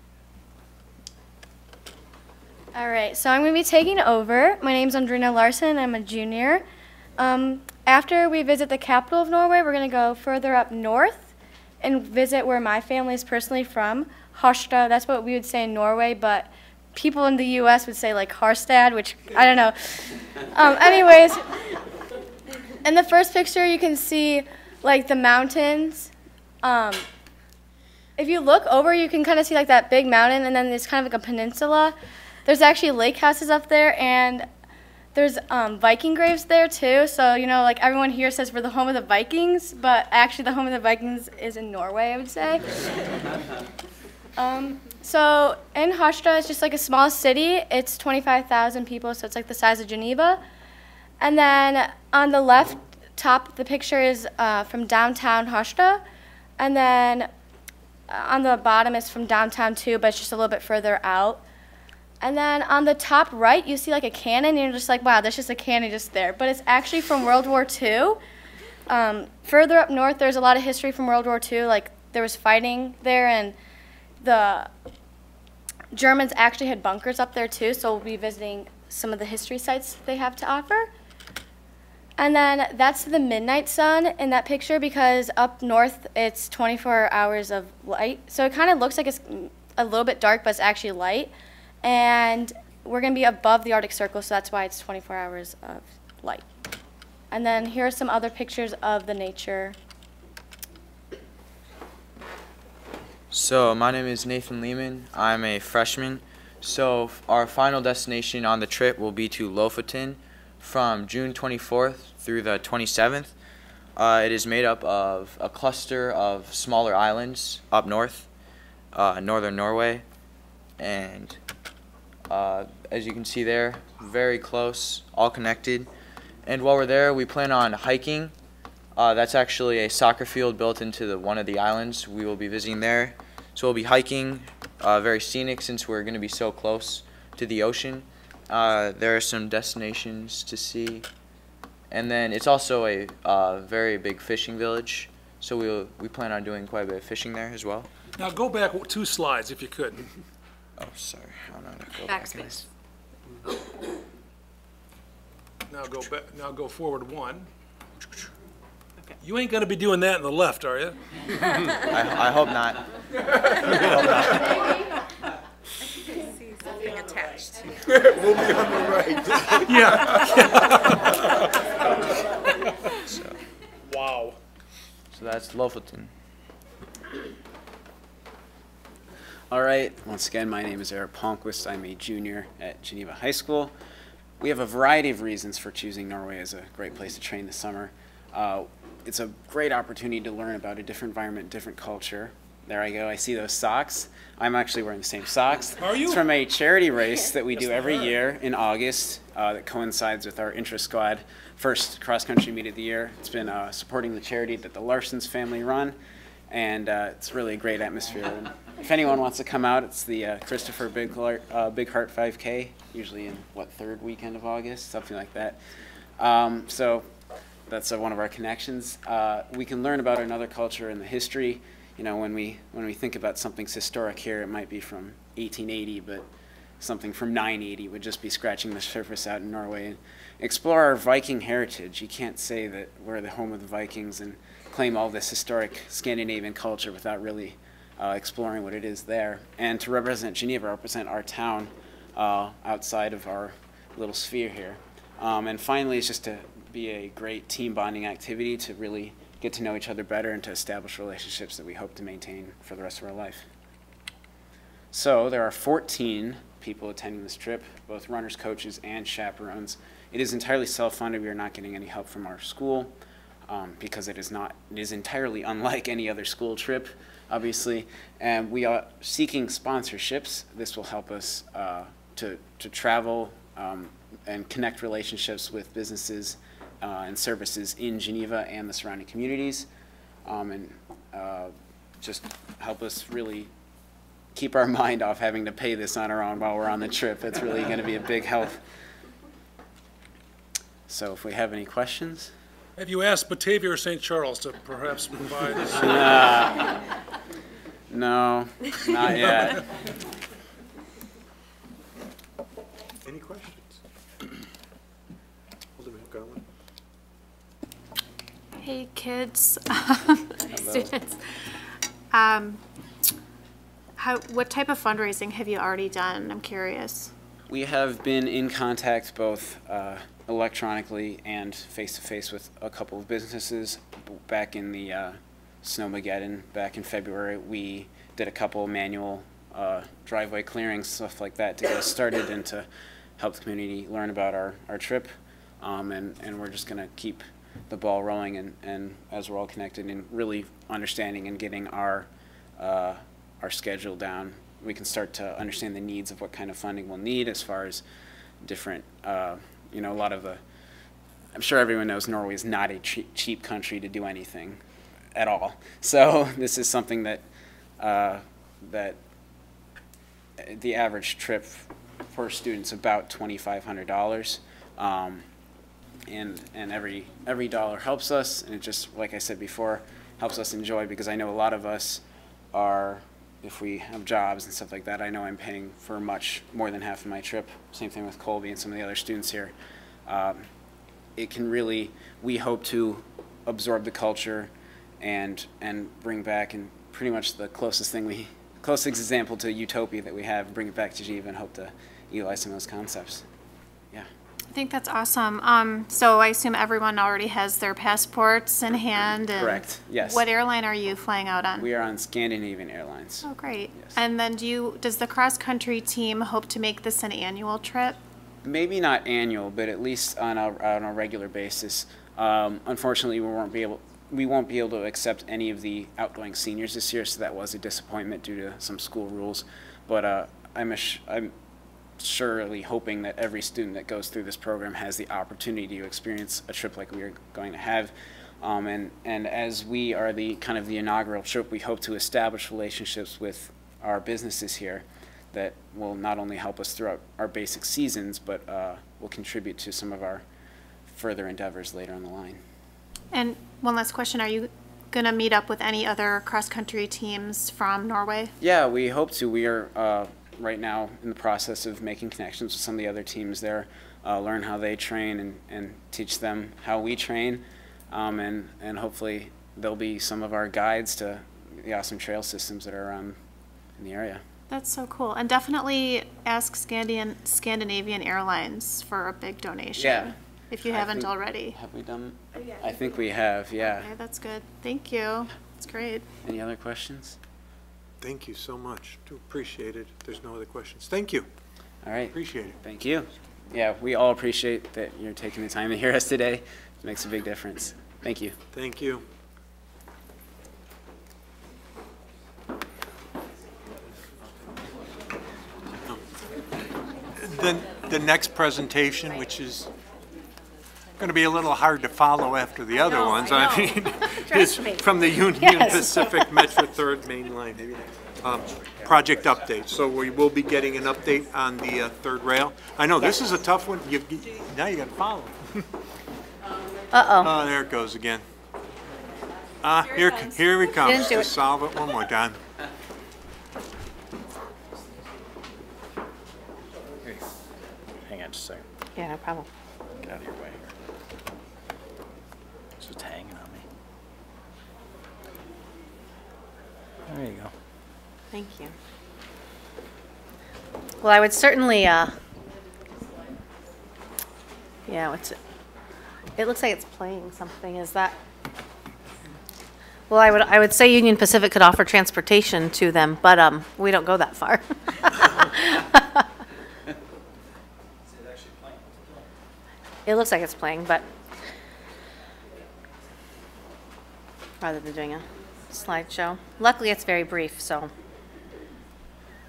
S16: All right, so I'm going to be taking over. My name's Andrina Larson. I'm a junior. Um, after we visit the capital of Norway, we're going to go further up north and visit where my family is personally from, Harstad. That's what we would say in Norway, but people in the U.S. would say like Harstad, which I don't know. Um, anyways, in the first picture, you can see like the mountains. Um, if you look over, you can kind of see like that big mountain, and then there's kind of like a peninsula. There's actually lake houses up there, and there's um, Viking graves there too. So you know, like everyone here says we're the home of the Vikings, but actually the home of the Vikings is in Norway, I would say. (laughs) um, so in Harstad, it's just like a small city. It's 25,000 people, so it's like the size of Geneva. And then on the left top the picture is uh, from downtown Harstad, and then uh, on the bottom is from downtown too, but it's just a little bit further out. And then on the top right, you see like a cannon, and you're just like, wow, there's just a cannon just there. But it's actually from World War II. Um, further up north, there's a lot of history from World War II. Like there was fighting there, and the Germans actually had bunkers up there too. So we'll be visiting some of the history sites they have to offer. And then that's the midnight sun in that picture because up north it's 24 hours of light. So it kind of looks like it's a little bit dark, but it's actually light and we're going to be above the Arctic Circle, so that's why it's 24 hours of light. And then here are some other pictures of the nature.
S17: So, my name is Nathan Lehman. I'm a freshman. So, our final destination on the trip will be to Lofoten from June 24th through the 27th. Uh, it is made up of a cluster of smaller islands up north, uh, northern Norway, and uh, as you can see there, very close, all connected. And while we're there, we plan on hiking. Uh, that's actually a soccer field built into the, one of the islands we will be visiting there. So we'll be hiking, uh, very scenic since we're going to be so close to the ocean. Uh, there are some destinations to see. And then it's also a uh, very big fishing village. So we'll, we plan on doing quite a bit of fishing there as well.
S2: Now go back two slides if you could.
S17: Oh, sorry. I don't know how to go back in
S4: Backspace.
S17: this.
S2: Now go back, now go forward one. You ain't gonna be doing that in the left, are you?
S17: I, I hope not.
S4: See something attached.
S1: We'll be on the right. (laughs)
S17: So,
S2: Wow.
S17: so that's Lofoten.
S13: All right, once again, my name is Eric Palmquist. I'm a junior at Geneva High School. We have a variety of reasons for choosing Norway as a great place to train this summer. Uh, it's a great opportunity to learn about a different environment, different culture. There I go, I see those socks. I'm actually wearing the same socks.
S2: Are you?
S13: It's from a charity race (laughs) that we
S2: Yes,
S13: do every
S2: are.
S13: year in August uh, that coincides with our intra squad first cross country meet of the year. It's been uh, supporting the charity that the Larsons family run. and uh, it's really a great atmosphere. And if anyone wants to come out, it's the uh, Christopher Big Heart, uh, Big Heart 5K, usually in what third weekend of August, something like that. Um, so that's uh, one of our connections. Uh, we can learn about another culture and the history. You know, when we when we think about something's historic here, it might be from 1880, but something from 980 would just be scratching the surface out in Norway. And explore our Viking heritage. You can't say that we're the home of the Vikings and claim all this historic Scandinavian culture without really uh, exploring what it is there. And to represent Geneva, represent our town uh, outside of our little sphere here. Um, and finally, it's just to be a great team bonding activity to really get to know each other better and to establish relationships that we hope to maintain for the rest of our life. So there are 14 people attending this trip, both runners, coaches, and chaperones. It is entirely self-funded. We are not getting any help from our school um, because it is not. It is entirely (laughs) unlike any other school trip, obviously. And we are seeking sponsorships. This will help us uh, to to travel um, and connect relationships with businesses uh, and services in Geneva and the surrounding communities, um, and uh, just help us really keep our (laughs) mind off having to pay this on our own while we're on the trip. It's really going to be a big help. So if we have any questions.
S2: Have you asked Batavia or St. Charles to perhaps provide this? (laughs)
S13: Nah. No, not yet.
S1: Any questions? Alderman Garland?
S18: Hey, kids, (laughs) students. Um, how, what type of fundraising have you already done? I'm curious.
S13: We have been in contact both uh, electronically and face-to-face with a couple of businesses. Back in the uh, Snowmageddon, back in February, we did a couple manual uh, driveway clearings, stuff like that, to get us started and to help the community learn about our, our trip. Um, and, and we're just going to keep the ball rolling and, and as we're all connected and really understanding and getting our, uh, our schedule down, we can start to understand the needs of what kind of funding we'll need as far as different, uh, you know, a lot of the, I'm sure everyone knows Norway is not a cheap, cheap country to do anything at all. (laughs) So this is something that, uh, that the average trip for students about $2,500. Um, and and every every dollar helps us and it just like I said before helps us enjoy because I know a lot of us are if we have jobs and stuff like that I know I'm paying for much more than half of my trip. Same thing with Colby and some of the other students here. Um, it can really we hope to absorb the culture and and bring back and pretty much the closest thing we (laughs) closest example to utopia that we have bring it back to Geneva and hope to utilize some of those concepts
S18: I think that's awesome. Um, so I assume everyone already has their passports in hand. And
S13: Correct, yes.
S18: What airline are you flying out on?
S13: We are on Scandinavian Airlines.
S18: Oh, great. Yes. And then do you, does the cross-country team hope to make this an annual trip?
S13: Maybe not annual, but at least on a, on a regular basis. Um, unfortunately, we won't be able we won't be able to accept any of the outgoing seniors this year, so that was a disappointment due to some school rules. But uh, I'm, I'm surely hoping that every student that goes through this program has the opportunity to experience a trip like we are going to have. Um, and, and as we are the kind of the inaugural trip, we hope to establish relationships with our businesses here that will not only help us throughout our basic seasons, but uh, will contribute to some of our further endeavors later on the line.
S18: And one last question, are you going to meet up with any other cross-country teams from Norway?
S13: Yeah, we hope to. We are uh, right now in the process of making connections with some of the other teams there, uh, learn how they train and, and teach them how we train, um, and, and hopefully they'll be some of our guides to the awesome trail systems that are around in the area.
S18: That's so cool. And definitely ask Scandian, Scandinavian Airlines for a big donation.
S13: Yeah.
S18: If you
S13: I
S18: haven't
S13: think-
S18: already.
S13: Have we done?
S18: Oh, yeah.
S13: I think we have, yeah.
S18: Okay, that's good. Thank you. It's great.
S13: Any other questions?
S1: Thank you so much. Do appreciate it. If there's no other questions. Thank you.
S13: All right.
S1: Appreciate it.
S13: Thank you. Yeah, we all appreciate that you're taking the time to hear us today. It makes a big difference. Thank you.
S1: Thank you. Then the next presentation, which is going to be a little hard to follow after the other
S18: know,
S1: ones.
S18: I
S1: I
S18: know.
S1: mean, (laughs)
S18: Trust
S1: it's
S18: me.
S1: from the Union
S18: Yes.
S1: Pacific (laughs) Metra Third Main Line. um, Project update. So we will be getting an update on the uh, third rail. I know, this is a tough one. You, now you got to follow. (laughs)
S19: Uh-oh.
S1: Oh, there it goes again. Ah, here, c- here he comes
S19: Didn't do
S1: to
S19: it.
S1: solve it one more time.
S15: Hang on just a second.
S19: Yeah, no problem.
S15: Get out of your way here. It's just hanging on me. There you go.
S19: Thank you. Well, I would certainly, uh, yeah, what's it? It looks like it's playing something. Is that? Well, I would, I would say Union Pacific could offer transportation to them, but, um, we don't go that far. (laughs) It looks like it's playing, but rather than doing a slideshow. Luckily, it's very brief, so.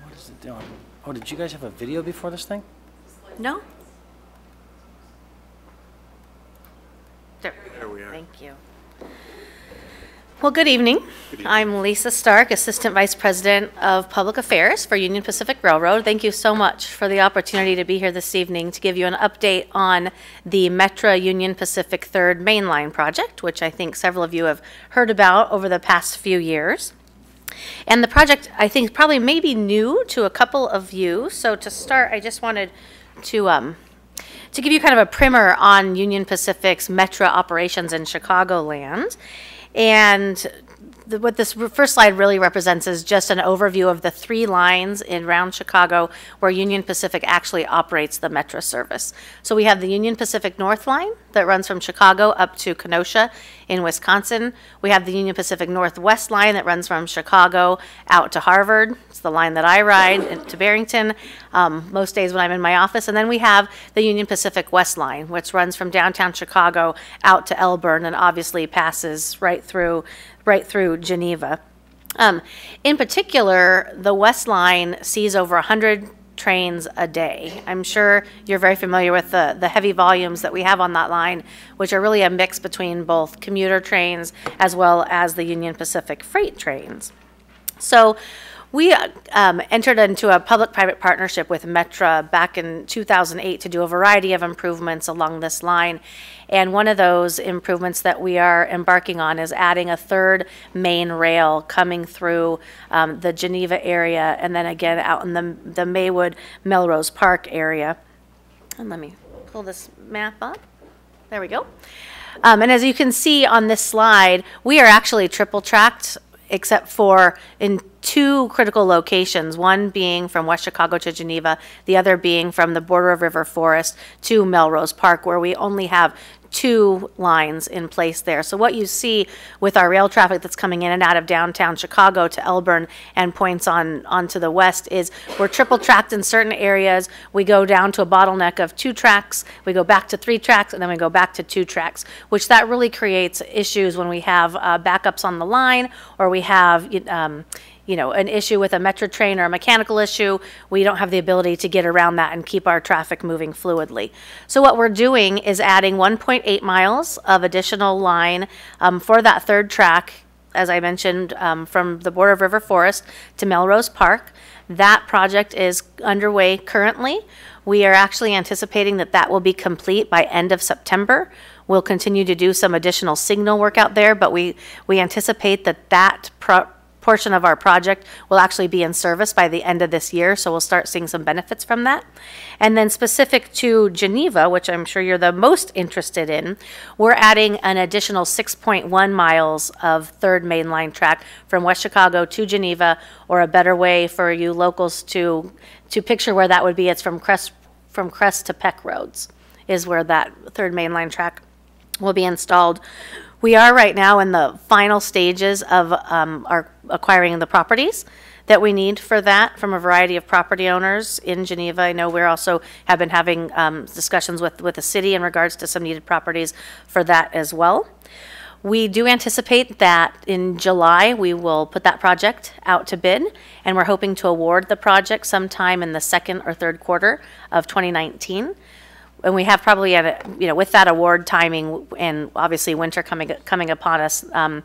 S15: What is it doing? Oh, did you guys have a video before this thing?
S19: No? There,
S1: There we are.
S19: thank you. Well, good evening. I'm Liisa Stark, Assistant Vice President of Public Affairs for Union Pacific Railroad. Thank you so much for the opportunity to be here this evening to give you an update on the Metra Union Pacific Third Mainline project, which I think several of you have heard about over the past few years. And the project, I think, probably may be new to a couple of you. So to start, I just wanted to um, to give you kind of a primer on Union Pacific's Metra operations in Chicagoland. And the, what this first slide really represents is just an overview of the three lines in around Chicago where Union Pacific actually operates the Metra service. So we have the Union Pacific North Line that runs from Chicago up to Kenosha in Wisconsin. We have the Union Pacific Northwest Line that runs from Chicago out to Harvard. It's the line that I ride to Barrington um, most days when I'm in my office. And then we have the Union Pacific West Line, which runs from downtown Chicago out to Elburn and obviously passes right through right through Geneva. Um, in particular, the West Line sees over 100 trains a day. I'm sure you're very familiar with the, the heavy volumes that we have on that line, which are really a mix between both commuter trains as well as the Union Pacific freight trains. So we um, entered into a public-private partnership with Metra back in 2008 to do a variety of improvements along this line. And one of those improvements that we are embarking on is adding a third main rail coming through um, the Geneva area and then again out in the, the Maywood Melrose Park area. And let me pull this map up. There we go. Um, and as you can see on this slide, we are actually triple tracked except for in two critical locations, one being from West Chicago to Geneva, the other being from the border of River Forest to Melrose Park, where we only have two lines in place there. So what you see with our rail traffic that's coming in and out of downtown Chicago to Elburn and points on onto the west is we're triple tracked in certain areas. We go down to a bottleneck of two tracks, we go back to three tracks, and then we go back to two tracks, which that really creates issues when we have uh, backups on the line or we have um, you know, an issue with a Metra train or a mechanical issue, we don't have the ability to get around that and keep our traffic moving fluidly. So what we're doing is adding 1.8 miles of additional line um, for that third track, as I mentioned, um, from the border of River Forest to Melrose Park. That project is underway currently. We are actually anticipating that that will be complete by end of September. We'll continue to do some additional signal work out there, but we, we anticipate that that pro- portion of our project will actually be in service by the end of this year, so we'll start seeing some benefits from that. And then specific to Geneva, which I'm sure you're the most interested in, we're adding an additional 6.1 miles of third mainline track from West Chicago to Geneva, or a better way for you locals to to picture where that would be, it's from Kress from Kress to Peck Roads is where that third mainline track will be installed. We are right now in the final stages of um, our acquiring the properties that we need for that from a variety of property owners in Geneva. I know we're also have been having um, discussions with, with the city in regards to some needed properties for that as well. We do anticipate that in July, we will put that project out to bid, and we're hoping to award the project sometime in the second or third quarter of 2019. And we have probably a- you know, with that award timing and obviously winter coming, coming upon us um,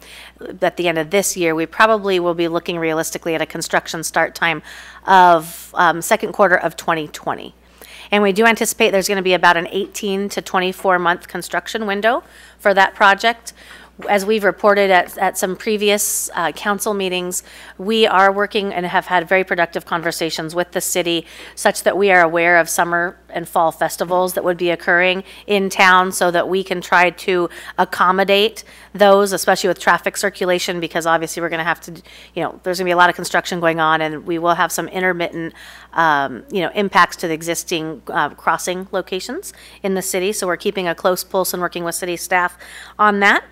S19: at the end of this year, we probably will be looking realistically at a construction start time of um, second quarter of 2020. And we do anticipate there's going to be about an 18 to 24 month construction window for that project. As we've reported at, at some previous uh, council meetings, we are working and have had very productive conversations with the city such that we are aware of summer and fall festivals that would be occurring in town so that we can try to accommodate those, especially with traffic circulation, because obviously we're going to have to, you know, there's going to be a lot of construction going on and we will have some intermittent, um, you know, impacts to the existing uh, crossing locations in the city. So we're keeping a close pulse and working with city staff on that.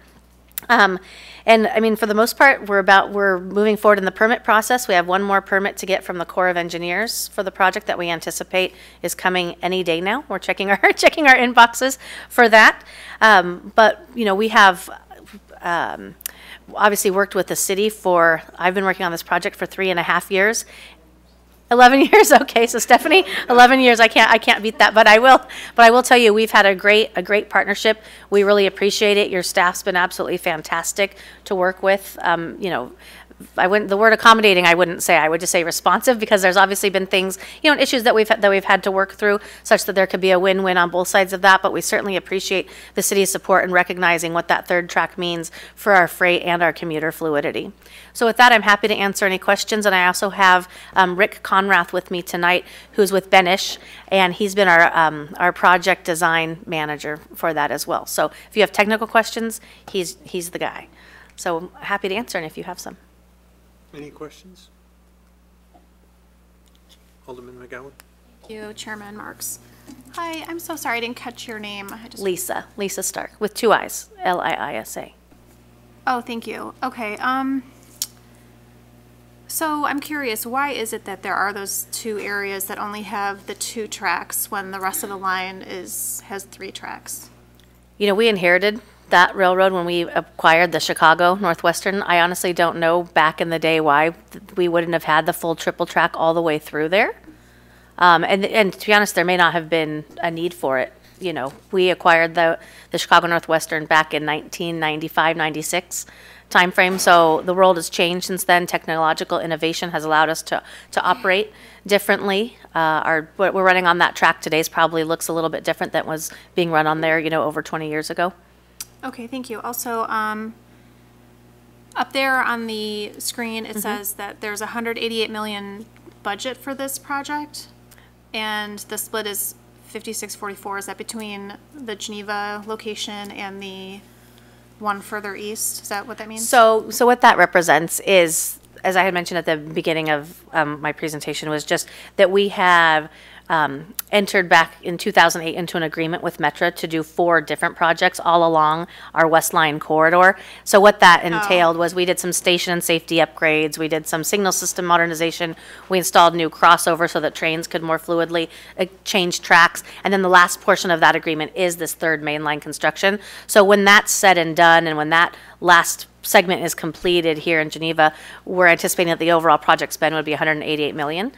S19: Um, and I mean, for the most part, we're about, we're moving forward in the permit process. We have one more permit to get from the Corps of Engineers for the project that we anticipate is coming any day now. We're checking our, (laughs) checking our inboxes for that. Um, but, you know, we have, um, obviously worked with the city for, I've been working on this project for three and a half years. 11 (laughs) years, okay, so Stephanie, 11 years, I can't, I can't beat that, but I will, but I will tell you, we've had a great, a great partnership. We really appreciate it. Your staff's been absolutely fantastic to work with. Um, you know, I wouldn't, the word accommodating, I wouldn't say, I would just say responsive, because there's obviously been things, you know, issues that we've, that we've had to work through, such that there could be a win-win on both sides of that, but we certainly appreciate the city's support in recognizing what that third track means for our freight and our commuter fluidity. So with that, I'm happy to answer any questions, and I also have um, Rick Conrath with me tonight, who's with Benesch, and he's been our, um, our project design manager for that as well. So if you have technical questions, he's, he's the guy. So happy to answer, and if you have some.
S1: Any questions? Alderman McGowan?
S18: Thank you, Chairman Marks. Hi, I'm so sorry I didn't catch your name. I just
S19: Liisa, Liisa Stark, with two I's, L-I-I-S-A.
S18: Oh, thank you. Okay, um, so I'm curious, why is it that there are those two areas that only have the two tracks when the rest of the line is, has three tracks?
S19: You know, we inherited that railroad when we acquired the Chicago Northwestern. I honestly don't know back in the day why we wouldn't have had the full triple track all the way through there. Um, and, and to be honest, there may not have been a need for it. You know, we acquired the, the Chicago Northwestern back in 1995, 96 timeframe. So the world has changed since then. Technological innovation has allowed us to, to operate differently. Uh, our, what we're running on that track today probably looks a little bit different than was being run on there, you know, over 20 years ago.
S18: Okay, thank you. Also, um, up there on the screen, it
S19: Mhm.
S18: says that there's a hundred eighty-eight million budget for this project, and the split is fifty-six forty-four. Is that between the Geneva location and the one further east? Is that what that means?
S19: So, so what that represents is, as I had mentioned at the beginning of um, my presentation, was just that we have um, entered back in 2008 into an agreement with Metra to do four different projects all along our West Line corridor. So what that entailed was we did some station and safety upgrades, we did some signal system modernization, we installed new crossover so that trains could more fluidly uh, change tracks, and then the last portion of that agreement is this third main line construction. So when that's said and done, and when that last segment is completed here in Geneva, we're anticipating that the overall project spend would be 188 million.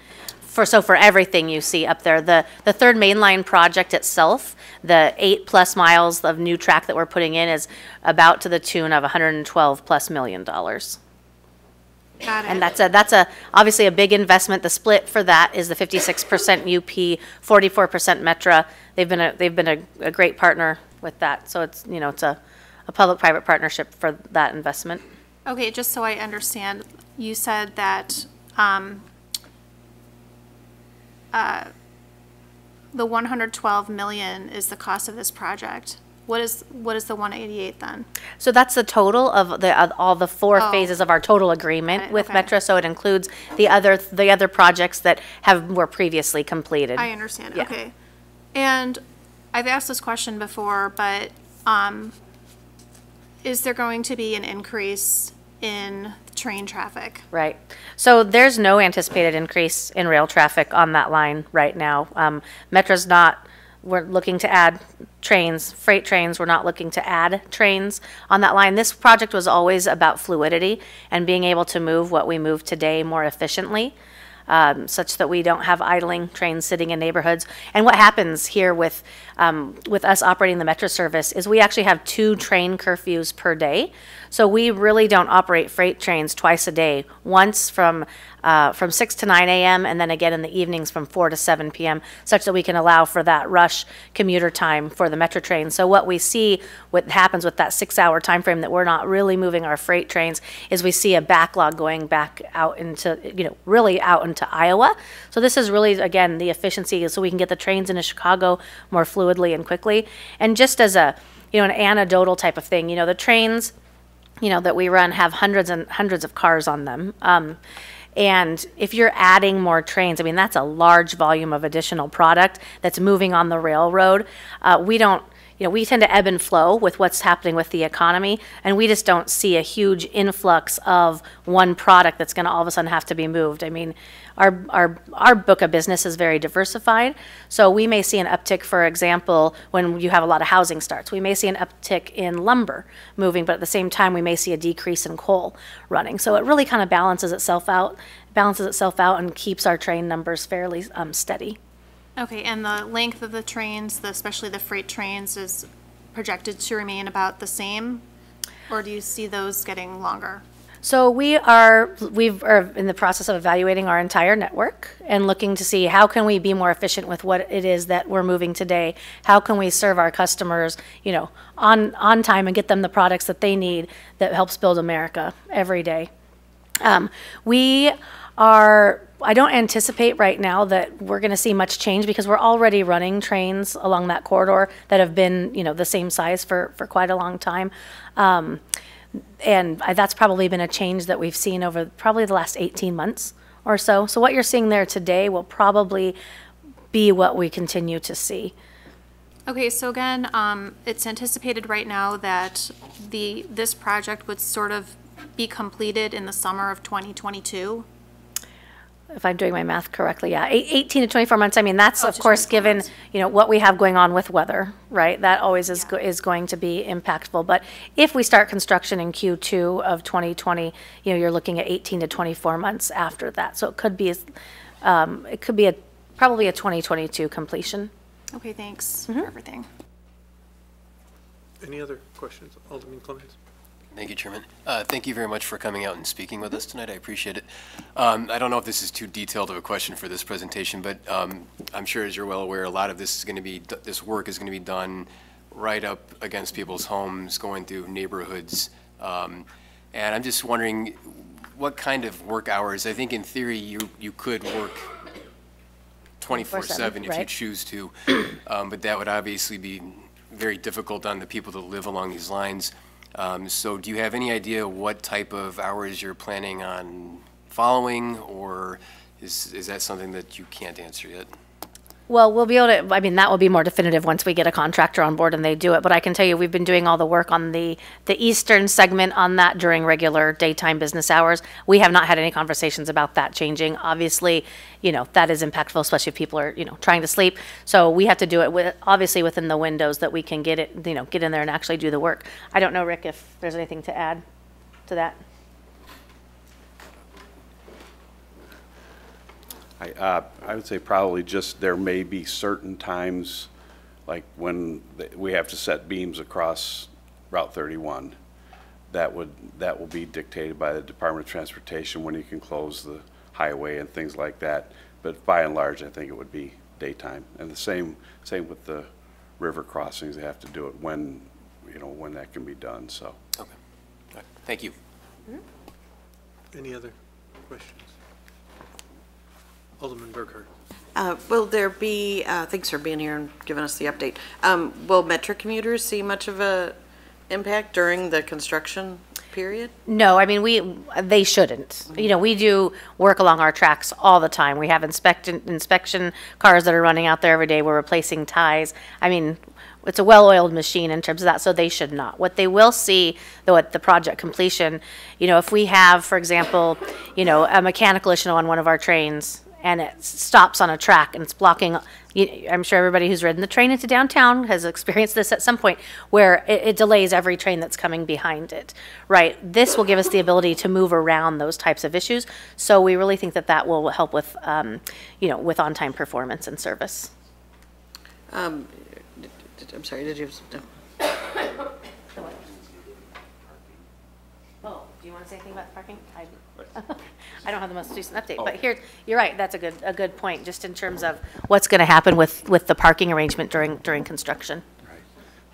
S19: For, so for everything you see up there, the, the third mainline project itself, the eight plus miles of new track that we're putting in is about to the tune of 112 plus million dollars.
S18: Got it.
S19: And that's a, that's a, obviously a big investment. The split for that is the 56% UP, 44% Metra. They've been a, they've been a, a great partner with that. So it's, you know, it's a, a public-private partnership for that investment.
S18: Okay, just so I understand, you said that, um, uh, the one hundred twelve million is the cost of this project. What is, what is the one eighty-eight then?
S19: So that's the total of the, of all the four
S18: Oh.
S19: phases of our total agreement with
S18: okay.
S19: Metra. So it includes the other, the other projects that have, were previously completed.
S18: I understand,
S19: Yeah.
S18: okay. And I've asked this question before, but, um, is there going to be an increase in train traffic?
S19: Right. So there's no anticipated increase in rail traffic on that line right now. Um, Metra's not, we're looking to add trains, freight trains, we're not looking to add trains on that line. This project was always about fluidity and being able to move what we move today more efficiently. um, such that we don't have idling trains sitting in neighborhoods. And what happens here with, um, with us operating the Metra service is we actually have two train curfews per day. So we really don't operate freight trains twice a day, once from, uh, from 6 to 9 a.m. and then again in the evenings from 4 to 7 p.m., such that we can allow for that rush commuter time for the Metra train. So what we see, what happens with that six-hour time frame that we're not really moving our freight trains, is we see a backlog going back out into, you know, really out into Iowa. So this is really, again, the efficiency, so we can get the trains into Chicago more fluidly and quickly. And just as a, you know, an anecdotal type of thing, you know, the trains, you know, that we run have hundreds and hundreds of cars on them. Um, and if you're adding more trains, I mean, that's a large volume of additional product that's moving on the railroad. Uh, we don't, you know, we tend to ebb and flow with what's happening with the economy, and we just don't see a huge influx of one product that's going to all of a sudden have to be moved. I mean, our, our, our book of business is very diversified, so we may see an uptick, for example, when you have a lot of housing starts. We may see an uptick in lumber moving, but at the same time, we may see a decrease in coal running. So it really kind of balances itself out, balances itself out and keeps our train numbers fairly um, steady.
S18: Okay, and the length of the trains, the- especially the freight trains, is projected to remain about the same? Or do you see those getting longer?
S19: So we are, we've, are in the process of evaluating our entire network and looking to see how can we be more efficient with what it is that we're moving today? How can we serve our customers, you know, on, on time and get them the products that they need that helps build America every day? Um, we are, I don't anticipate right now that we're going to see much change because we're already running trains along that corridor that have been, you know, the same size for, for quite a long time. Um, and that's probably been a change that we've seen over probably the last 18 months or so. So what you're seeing there today will probably be what we continue to see.
S18: Okay, so again, um, it's anticipated right now that the, this project would sort of be completed in the summer of 2022.
S19: If I'm doing my math correctly, yeah, eight- 18 to 24 months. I mean, that's
S18: Oh,
S19: of
S18: to
S19: course
S18: 24
S19: given, you know, what we have going on with weather, right? That always is, go- is going to be impactful. But if we start construction in Q2 of 2020, you know, you're looking at 18 to 24 months after that. So it could be, as- um, it could be a, probably a 2022 completion.
S18: Okay, thanks
S19: Mm-hmm.
S18: for everything.
S1: Any other questions? Alderman Clemmons?
S20: Thank you, Chairman. Uh, Thank you very much for coming out and speaking with us tonight. I appreciate it. Um, I don't know if this is too detailed of a question for this presentation, but um, I'm sure, as you're well aware, a lot of this is going to be, this work is going to be done right up against people's homes, going through neighborhoods. Um, And I'm just wondering, what kind of work hours? I think in theory, you, you could work 24/7 if you choose to, Um, but that would obviously be very difficult on the people that live along these lines. Um, So do you have any idea what type of hours you're planning on following, or is, is that something that you can't answer yet?
S19: Well, we'll be able to, I mean, that will be more definitive once we get a contractor on board and they do it. But I can tell you, we've been doing all the work on the, the eastern segment on that during regular daytime business hours. We have not had any conversations about that changing. Obviously, you know, that is impactful, especially if people are, you know, trying to sleep. So we have to do it with, obviously within the windows that we can get it, you know, get in there and actually do the work. I don't know, Rick, if there's anything to add to that.
S21: I, uh, I would say probably just, there may be certain times, like when th- we have to set beams across Route 31. That would, that will be dictated by the Department of Transportation when you can close the highway and things like that. But by and large, I think it would be daytime. And the same, same with the river crossings, they have to do it when, you know, when that can be done, so.
S20: Okay. All right. Thank you.
S1: Any other questions? Alderman Burghart?
S22: Uh, Will there be, uh, thanks for being here and giving us the update. Um, Will Metra commuters see much of a impact during the construction period?
S19: No, I mean, we, they shouldn't. You know, we do work along our tracks all the time. We have inspection, inspection cars that are running out there every day. We're replacing ties. I mean, it's a well-oiled machine in terms of that, so they should not. What they will see, though, at the project completion, you know, if we have, for example, you know, a mechanical issue on one of our trains, and it stops on a track and it's blocking you, I'm sure everybody who's ridden the train into downtown has experienced this at some point, where it, it delays every train that's coming behind it, right? This will give us the ability to move around those types of issues. So we really think that that will help with, um, you know, with on-time performance and service.
S22: Um, d- d- I'm sorry, did you have some?
S19: Oh, (coughs) do you want to say anything about the parking? I, (laughs) I don't have the most recent update, but oh. here, you're right, that's a good, a good point, just in terms of what's going to happen with, with the parking arrangement during, during construction.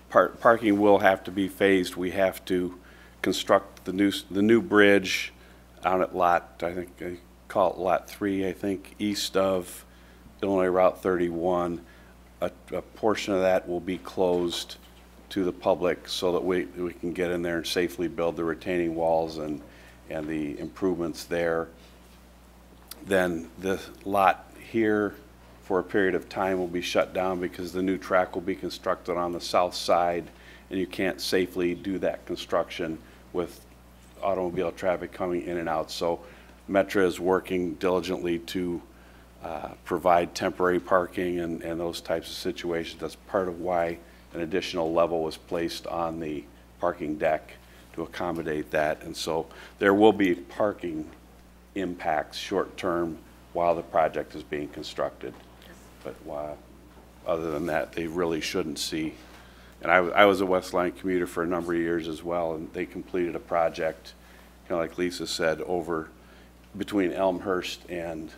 S21: Par- Parking will have to be phased. We have to construct the new, s- the new bridge out at Lot, I think, I call it Lot 3, I think, east of Illinois Route 31. A, a portion of that will be closed to the public so that we, we can get in there and safely build the retaining walls and, and the improvements there. Then the lot here for a period of time will be shut down because the new track will be constructed on the south side, and you can't safely do that construction with automobile traffic coming in and out. So Metra is working diligently to uh, provide temporary parking and, and those types of situations. That's part of why an additional level was placed on the parking deck to accommodate that. And so there will be parking impacts short-term while the project is being constructed. But while, other than that, they really shouldn't see. And I, I was a West Line commuter for a number of years as well, and they completed a project, kind of like Liisa said, over between Elmhurst and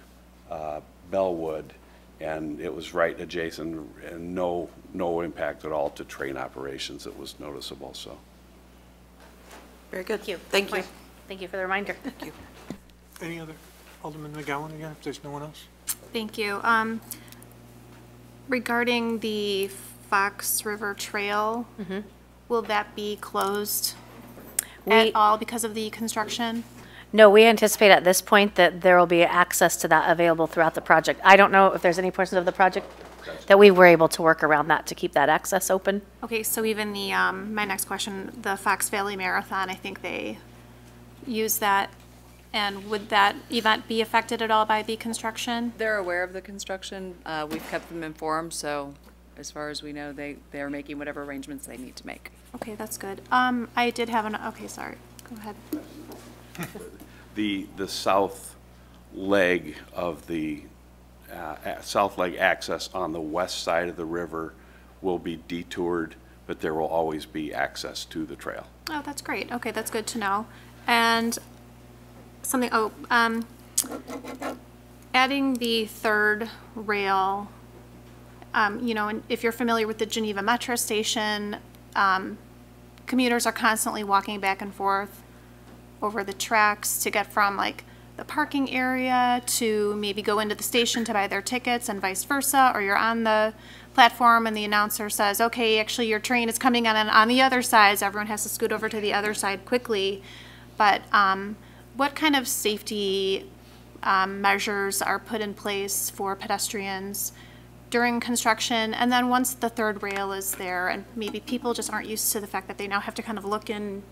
S21: uh, Bellwood, and it was right adjacent, and no, no impact at all to train operations. It was noticeable, so.
S22: Very good.
S19: Thank you.
S22: Thank you.
S19: Thank you for the reminder.
S22: Thank you.
S1: Any other, Alderman McGowan again, if there's no one else?
S18: Thank you. Um, Regarding the Fox River Trail, will that be closed
S19: We-
S18: at all because of the construction?
S19: No, we anticipate at this point that there will be access to that available throughout the project. I don't know if there's any portions of the project that we were able to work around that to keep that access open.
S18: Okay, so even the, um, my next question, the Fox Valley Marathon, I think they use that. And would that event be affected at all by the construction?
S4: They're aware of the construction. Uh, We've kept them informed, so as far as we know, they, they're making whatever arrangements they need to make.
S18: Okay, that's good. Um, I did have an, okay, sorry, go ahead. (laughs)
S21: The, the south leg of the, uh, south leg access on the west side of the river will be detoured, but there will always be access to the trail.
S18: Oh, that's great. Okay, that's good to know. And something, oh, um, adding the third rail, um, you know, and if you're familiar with the Geneva Metra Station, um, commuters are constantly walking back and forth over the tracks to get from like the parking area to maybe go into the station to buy their tickets and vice versa, or you're on the platform and the announcer says, okay, actually your train is coming on, on the other side, so everyone has to scoot over to the other side quickly. But, um, what kind of safety, um, measures are put in place for pedestrians during construction? And then once the third rail is there and maybe people just aren't used to the fact that they now have to kind of look in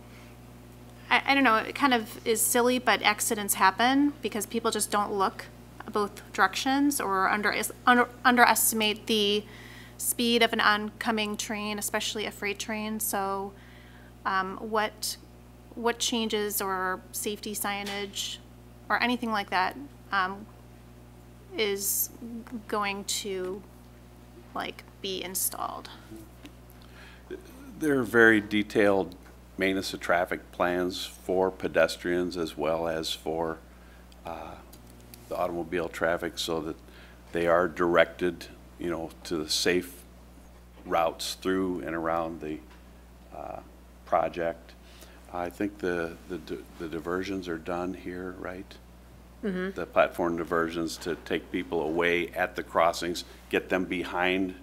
S18: I, I don't know, it kind of is silly, but accidents happen because people just don't look both directions or under, under, underestimate the speed of an oncoming train, especially a freight train. So, um, what, what changes or safety signage or anything like that, um, is going to, like, be installed?
S21: There are very detailed maintenance of traffic plans for pedestrians as well as for uh, the automobile traffic so that they are directed, you know, to the safe routes through and around the uh, project. I think the, the the diversions are done here, right?
S19: Mhm.
S21: The platform diversions to take people away at the crossings, get them behind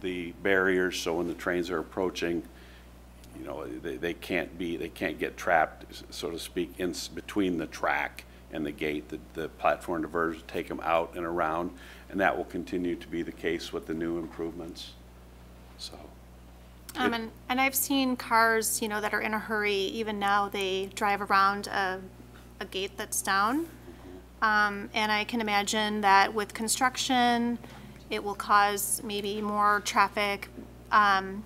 S21: the barriers, so when the trains are approaching, you know, they, they can't be, they can't get trapped, so to speak, in, between the track and the gate. The, the platform diversions take them out and around, and that will continue to be the case with the new improvements, so.
S18: Um, and, and I've seen cars, you know, that are in a hurry, even now, they drive around a, a gate that's down. Um, and I can imagine that with construction it will cause maybe more traffic, um,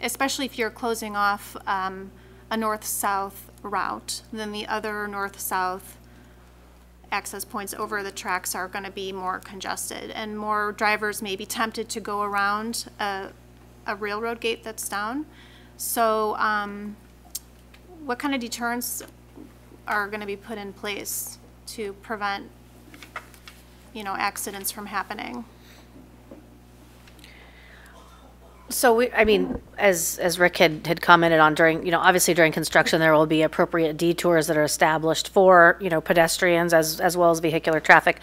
S18: especially if you're closing off um, a north-south route, then the other north-south access points over the tracks are going to be more congested, and more drivers may be tempted to go around a, a railroad gate that's down. So, um, what kind of deterrents are going to be put in place to prevent, you know, accidents from happening?
S19: So we, I mean, as, as Rick had, had commented on during, you know, obviously during construction, there will be appropriate detours that are established for, you know, pedestrians as, as well as vehicular traffic.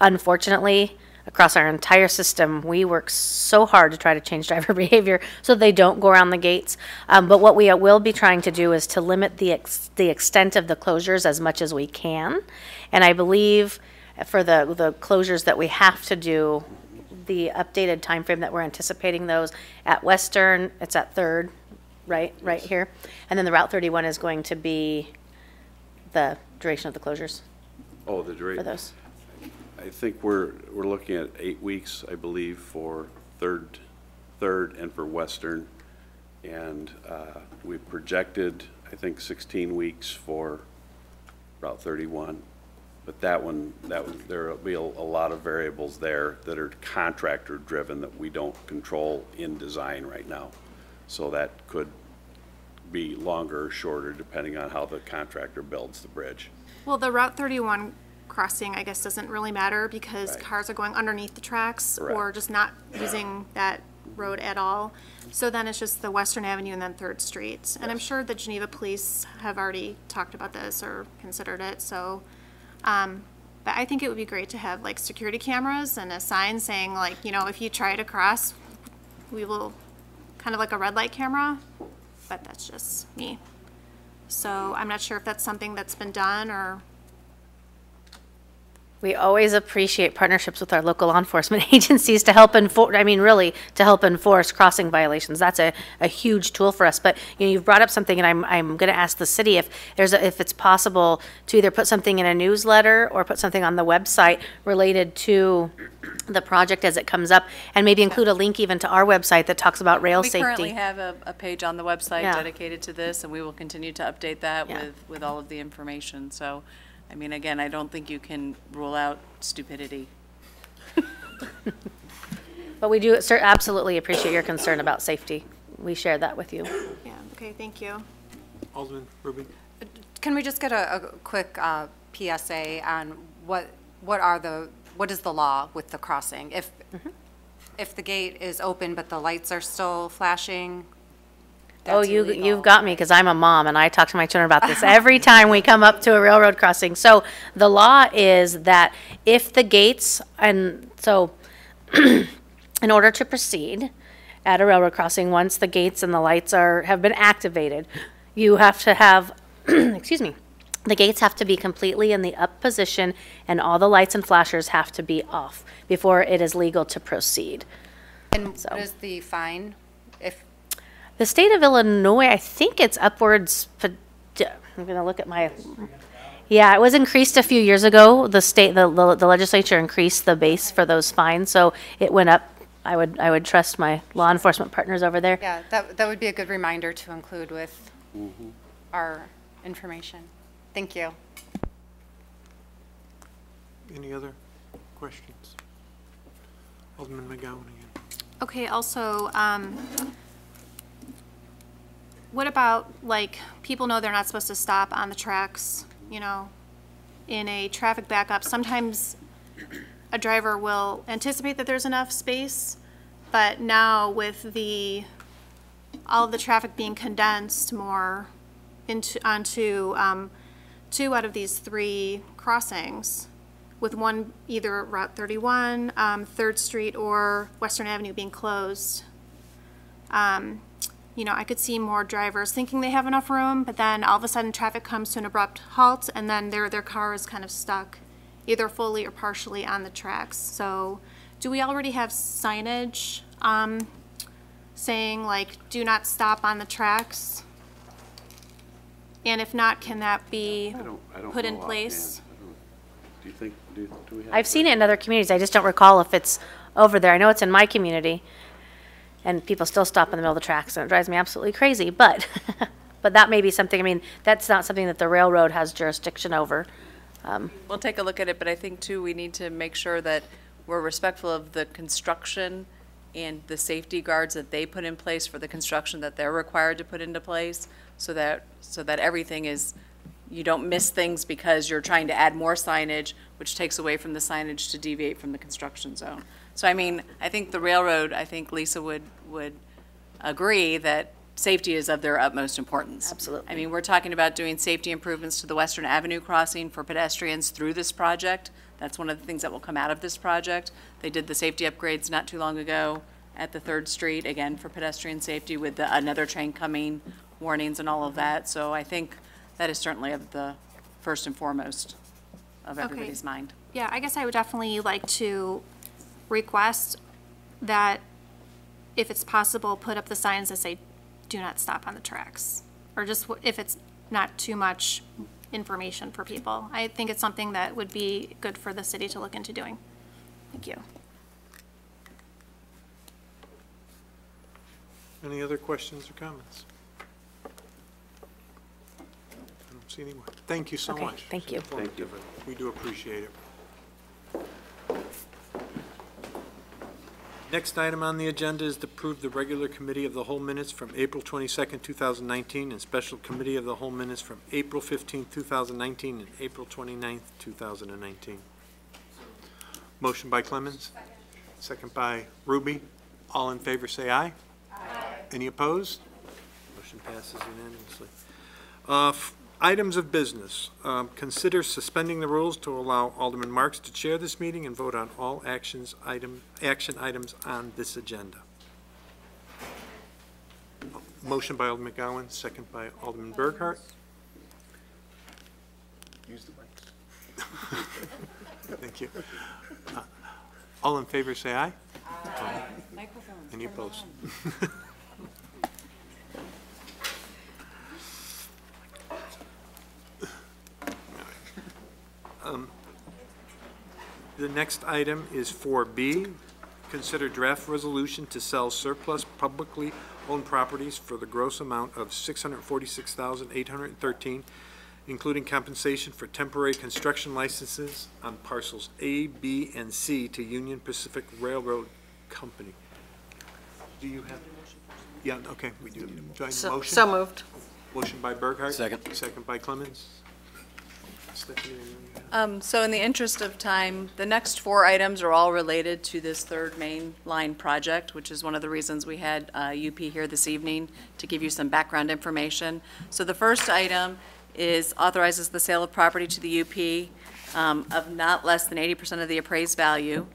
S19: Unfortunately, across our entire system, we work so hard to try to change driver (laughs) behavior so they don't go around the gates. Um, but what we will be trying to do is to limit the, ex, the extent of the closures as much as we can. And I believe for the, the closures that we have to do, the updated timeframe that we're anticipating those at Western, it's at Third, right, right here. And then the Route 31 is going to be the duration of the closures
S21: Oh, the duration.
S19: for those.
S21: I think we're, we're looking at eight weeks, I believe, for Third, Third and for Western. And uh, we projected, I think, 16 weeks for Route 31. But that one, that, one- there'll be a, a lot of variables there that are contractor-driven that we don't control in design right now. So that could be longer or shorter depending on how the contractor builds the bridge.
S18: Well, the Route 31 crossing, I guess, doesn't really matter because
S21: Right.
S18: cars are going underneath the tracks or
S21: Correct.
S18: just not using that road at all. So then it's just the Western Avenue and then Third Street. And I'm sure the Geneva Police have already talked about this or considered it, so. um, But I think it would be great to have like security cameras and a sign saying like, you know, if you try to cross, we will, kind of like a red light camera, but that's just me. So I'm not sure if that's something that's been done or
S19: We always appreciate partnerships with our local law enforcement (laughs) agencies to help enforce, I mean, really, to help enforce crossing violations. That's a, a huge tool for us. But, you know, you've brought up something, and I'm, I'm going to ask the city if there's, a- if it's possible to either put something in a newsletter or put something on the website related to the project as it comes up, and maybe include a link even to our website that talks about rail
S4: We
S19: safety.
S4: We currently have a, a page on the website
S19: Yeah.
S4: dedicated to this, and we will continue to update that
S19: Yeah.
S4: with, with all of the information. So, I mean, again, I don't think you can rule out stupidity.
S19: But we do cer- absolutely appreciate your concern about safety. We share that with you.
S18: Yeah, okay, thank you.
S1: Alderman Hruby?
S12: Can we just get a, a quick uh, PSA on what, what are the, what is the law with the crossing? If, if the gate is open but the lights are still flashing,
S19: Oh, you,
S12: illegal.
S19: you've got me, because I'm a mom, and I talk to my children about this every (laughs) time we come up to a railroad crossing. So the law is that if the gates, and so (clears throat) in order to proceed at a railroad crossing, once the gates and the lights are, have been activated, you have to have, (clears throat) excuse me, the gates have to be completely in the up position, and all the lights and flashers have to be off before it is legal to proceed.
S12: And so. what is the fine if,
S19: The state of Illinois, I think it's upwards, I'm going to look at my, yeah, it was increased a few years ago. The state, the, the legislature increased the base for those fines, so it went up. I would, I would trust my law enforcement partners over there.
S12: yeah, that, that would be a good reminder to include with
S21: Mm-hmm.
S12: our information. Thank you.
S1: Any other questions? Alderman McGowan again.
S18: Okay, also, um, what about, like, people know they're not supposed to stop on the tracks, you know, in a traffic backup? Sometimes a driver will anticipate that there's enough space, but now with the, all of the traffic being condensed more into, onto, um, two out of these three crossings, with one either Route 31, um, Third Street, or Western Avenue being closed. Um, you know, I could see more drivers thinking they have enough room, but then all of a sudden traffic comes to an abrupt halt, and then their, their car is kind of stuck, either fully or partially on the tracks. So, do we already have signage, um, saying like, do not stop on the tracks? And if not, can that be
S21: I don't, I don't
S18: put in
S21: know
S18: place?
S21: offhand. I don't- Do you think, do, do we have?
S19: I've seen it in other communities. I just don't recall if it's over there. I know it's in my community, and people still stop in the middle of the tracks, and it drives me absolutely crazy, but, (laughs) but that may be something, I mean, that's not something that the railroad has jurisdiction over. Um,
S4: We'll take a look at it, but I think too, we need to make sure that we're respectful of the construction and the safety guards that they put in place for the construction that they're required to put into place, so that, so that everything is, you don't miss things because you're trying to add more signage, which takes away from the signage to deviate from the construction zone. So I mean, I think the railroad, I think Liisa would, would agree that safety is of their utmost importance.
S19: Absolutely.
S4: I mean, we're talking about doing safety improvements to the Western Avenue crossing for pedestrians through this project. That's one of the things that will come out of this project. They did the safety upgrades not too long ago at the Third Street, again, for pedestrian safety with the, another train coming, warnings and all of that. So I think that is certainly of the first and foremost of
S18: Okay.
S4: everybody's mind.
S18: Yeah, I guess I would definitely like to request that if it's possible, put up the signs that say, do not stop on the tracks. Or just if it's not too much information for people. I think it's something that would be good for the city to look into doing. Thank you.
S1: Any other questions or comments? I don't see anyone. Thank you so
S19: Okay,
S1: much.
S19: thank you.
S1: Thank you. We do appreciate it. Next item on the agenda is to approve the regular committee of the whole minutes from April 22nd, 2019, and special committee of the whole minutes from April 15th, 2019, and April 29th, 2019. Motion by Clemens? Second by Hruby. All in favor, say aye. Any opposed? Motion passes unanimously. Uh, Items of business. Um, Consider suspending the rules to allow Alderman Marks to chair this meeting and vote on all actions item, action items on this agenda. Motion by Alderman McGowan, second by Alderman Burghart. Use the mics. (laughs) Thank you. Uh, All in favor, say aye. Any opposed? (laughs) Um, The next item is 4B, consider draft resolution to sell surplus publicly owned properties for the gross amount of 646,813, including compensation for temporary construction licenses on parcels A, B, and C to Union Pacific Railroad Company. Do you have? Yeah, okay, we do. Do I
S22: So
S1: motion?
S22: so moved.
S1: Motion by Burghart.
S20: Second.
S1: Second by Clemens. Stephanie, anything you have?
S4: Um, So in the interest of time, the next four items are all related to this third main line project, which is one of the reasons we had uh, UP here this evening, to give you some background information. So the first item is authorizes the sale of property to the UP um, of not less than 80% of the appraised value.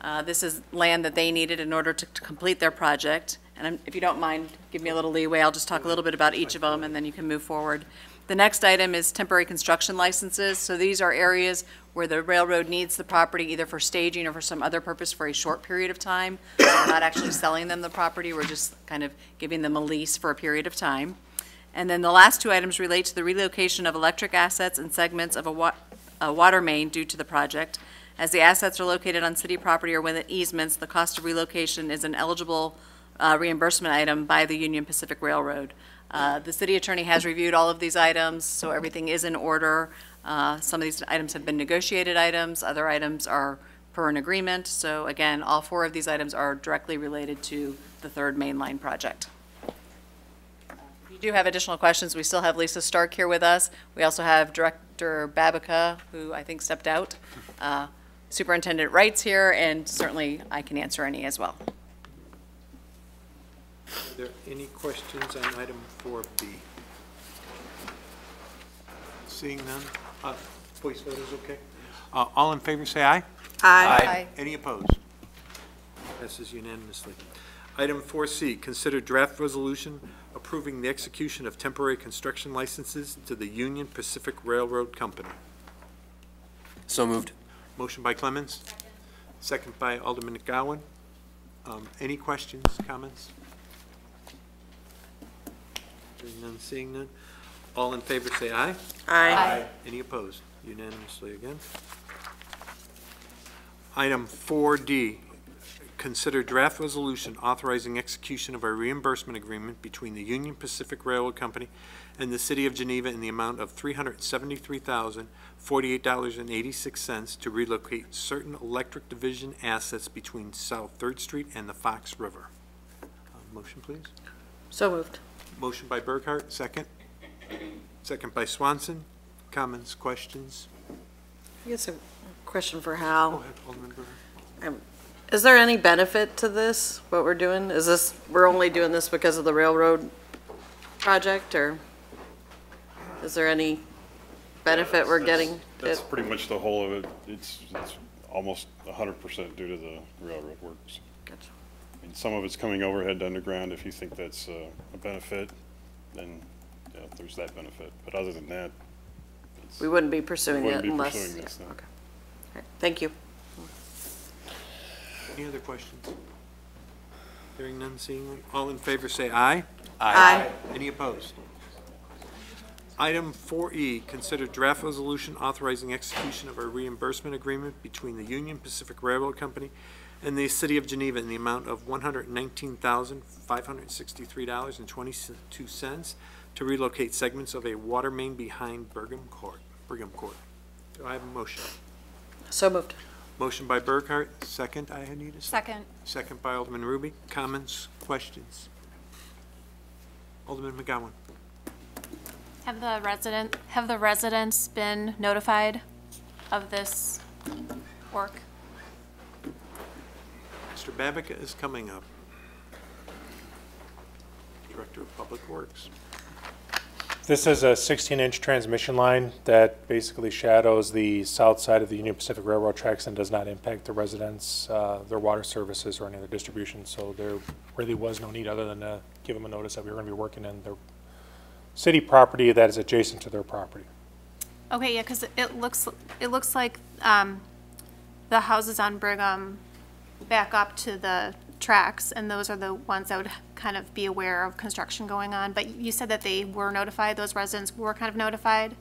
S4: Uh, This is land that they needed in order to to complete their project. And I'm- if you don't mind, give me a little leeway, I'll just talk a little bit about each of them, and then you can move forward. The next item is temporary construction licenses. So these are areas where the railroad needs the property either for staging or for some other purpose for a short period of time. We're not actually selling them the property, we're just kind of giving them a lease for a period of time. And then the last two items relate to the relocation of electric assets and segments of a wa, a water main due to the project. As the assets are located on city property or within easements, the cost of relocation is an eligible uh, reimbursement item by the Union Pacific Railroad. Uh, The city attorney has reviewed all of these items, so everything is in order. Uh, Some of these items have been negotiated items, other items are per an agreement. So again, all four of these items are directly related to the third main line project. If you do have additional questions, we still have Liisa Stark here with us. We also have Director Babica, who I think stepped out. Uh, Superintendent Wright's here, and certainly I can answer any as well.
S1: Are there any questions on item 4B? Seeing none, uh, voice vote is okay? Uh, All in favor, say aye.
S22: Aye.
S4: Aye.
S1: Any opposed? Passes unanimously. Item 4C, consider draft resolution approving the execution of temporary construction licenses to the Union Pacific Railroad Company.
S20: So moved.
S1: Motion by Clemens. Second by Alderman McGowan. Um, Any questions, comments? Hearing none, seeing none. All in favor, say aye.
S22: Aye.
S1: Any opposed? Unanimously again. Item 4D, consider draft resolution authorizing execution of a reimbursement agreement between the Union Pacific Railroad Company and the City of Geneva in the amount of $373,048.86 to relocate certain electric division assets between South Third Street and the Fox River. Uh, Motion, please.
S22: So moved.
S1: Motion by Burghart, second. Second by Swanson. Comments, questions?
S22: I guess a question for Hal.
S1: Go ahead, Alderman Burghart.
S22: Um, Is there any benefit to this, what we're doing? Is this, we're only doing this because of the railroad project, or is there any benefit we're getting?
S23: That's pretty much the whole of it. It's, it's almost hundred percent due to the railroad works.
S22: Gotcha.
S23: I mean, some of it's coming overhead to underground. If you think that's uh, a benefit, then, yeah, there's that benefit. But other than that,
S22: We wouldn't be pursuing
S23: wouldn't
S22: it
S23: be
S22: unless.
S23: pursuing
S22: yeah,
S23: this, no.
S22: okay. All right, Thank you.
S1: Any other questions? Hearing none, seeing none. All in favor, say aye.
S22: Aye.
S1: Any opposed? Item 4E, consider draft resolution authorizing execution of a reimbursement agreement between the Union Pacific Railroad Company and the City of Geneva in the amount of $119,563.22 to relocate segments of a water main behind Brigham Court. Brigham Court. Do I have a motion?
S22: So moved.
S1: Motion by Burghart, second, I need a second.
S12: Second.
S1: Second by Alderman Hruby. Comments, questions? Alderman McGowan.
S18: Have the resident, have the residents been notified of this work?
S1: Mr. Babica is coming up. Director of Public Works.
S24: This is a 16-inch transmission line that basically shadows the south side of the Union Pacific Railroad tracks and does not impact the residents, uh, their water services, or any other distribution. So there really was no need other than to give them a notice that we were going to be working in their city property that is adjacent to their property.
S18: Okay, yeah, because it looks, it looks like um, the houses on Brigham back up to the tracks, and those are the ones that would kind of be aware of construction going on. But you said that they were notified, those residents were kind of notified?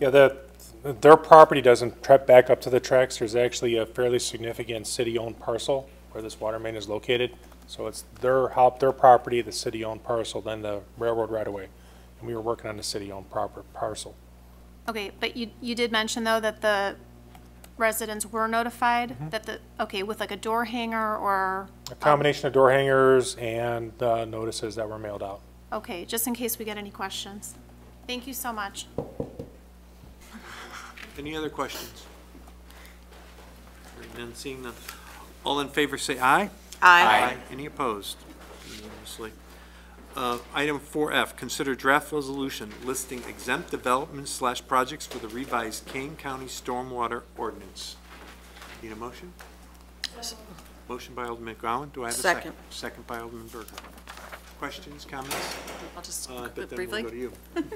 S24: Yeah, the, their property doesn't trek back up to the tracks. There's actually a fairly significant city-owned parcel where this water main is located. So it's their, their property, the city-owned parcel, then the railroad right-of-way. And we were working on the city-owned proper parcel.
S18: Okay, but you, you did mention, though, that the residents were notified?
S24: Mm-hmm.
S18: That the, okay, with like a door hanger or,
S24: A combination of door hangers and uh, notices that were mailed out.
S18: okay, just in case we get any questions. Thank you so much.
S1: Any other questions? Hearing none, seeing none. All in favor, say aye.
S22: Aye.
S1: Any opposed? Unanimously. Uh, Item 4F, consider draft resolution listing exempt developments slash projects for the revised Kane County Stormwater Ordinance. Need a motion? Motion by Alderman McGowan. Do I have a second?
S22: Second.
S1: Second by Alderman Berger. Questions, comments?
S4: I'll just
S1: Uh, But then we'll
S4: briefly.
S1: go to you. (laughs)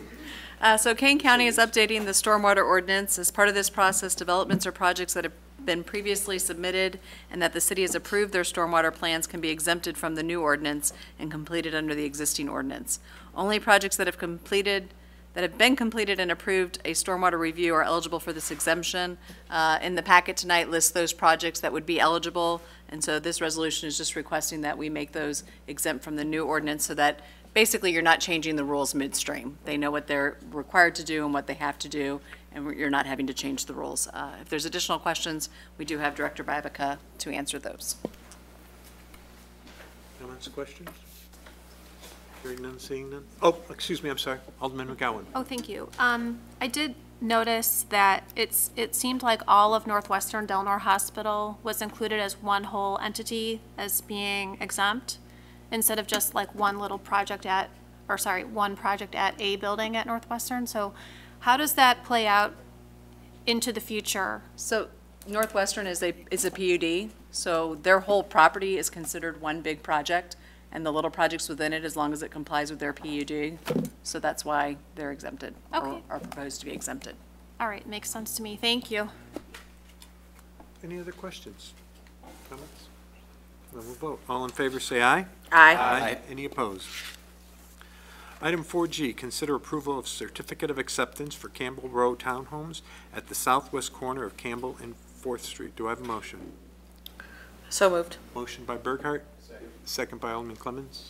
S4: Uh, So Kane County is updating the stormwater ordinance. As part of this process, developments or projects that have been previously submitted and that the city has approved their stormwater plans can be exempted from the new ordinance and completed under the existing ordinance. Only projects that have completed, that have been completed and approved a stormwater review are eligible for this exemption. Uh, In the packet tonight lists those projects that would be eligible, and so this resolution is just requesting that we make those exempt from the new ordinance so that basically you're not changing the rules midstream. They know what they're required to do and what they have to do, and you're not having to change the rules. Uh, If there's additional questions, we do have Director Babica to answer those.
S1: Comments, questions? Hearing none, seeing none? Oh, excuse me, I'm sorry. Alderman McGowan.
S18: Oh, thank you. Um, I did notice that it's, it seemed like all of Northwestern Delnor Hospital was included as one whole entity as being exempt, instead of just like one little project at, or sorry, one project at a building at Northwestern. So how does that play out into the future?
S4: So Northwestern is a, is a PUD, so their whole property is considered one big project, and the little projects within it, as long as it complies with their PUD. So that's why they're exempted, or
S18: Okay.
S4: are proposed to be exempted.
S18: All right, makes sense to me. Thank you.
S1: Any other questions? Comments? Then we'll vote. All in favor, say aye.
S22: Aye.
S1: Aye. Any opposed? Item 4G, consider approval of certificate of acceptance for Campbell Row Townhomes at the southwest corner of Campbell and Fourth Street. Do I have a motion?
S22: So moved.
S1: Motion by Burghart. Second by Alderman Clemmons.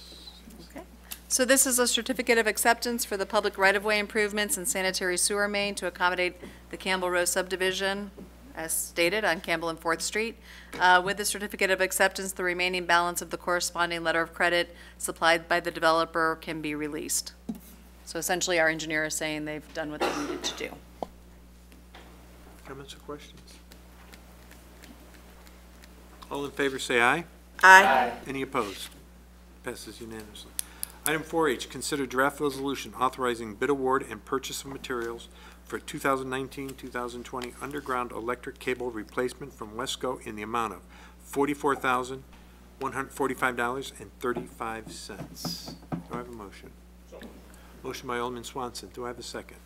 S1: Okay.
S4: So this is a certificate of acceptance for the public right-of-way improvements and sanitary sewer main to accommodate the Campbell Row subdivision, as stated, on Campbell and Fourth Street. Uh, With the certificate of acceptance, the remaining balance of the corresponding letter of credit supplied by the developer can be released. So essentially, our engineer is saying they've done what they needed to do.
S1: Comments or questions? All in favor, say aye.
S22: Aye.
S1: Any opposed? Passes unanimously. Item 4H, consider draft resolution authorizing bid award and purchase of materials for 2019-2020 underground electric cable replacement from Wesco in the amount of $44,145.35. Do I have a motion? Motion by Alderman Swanson. Do I have a second?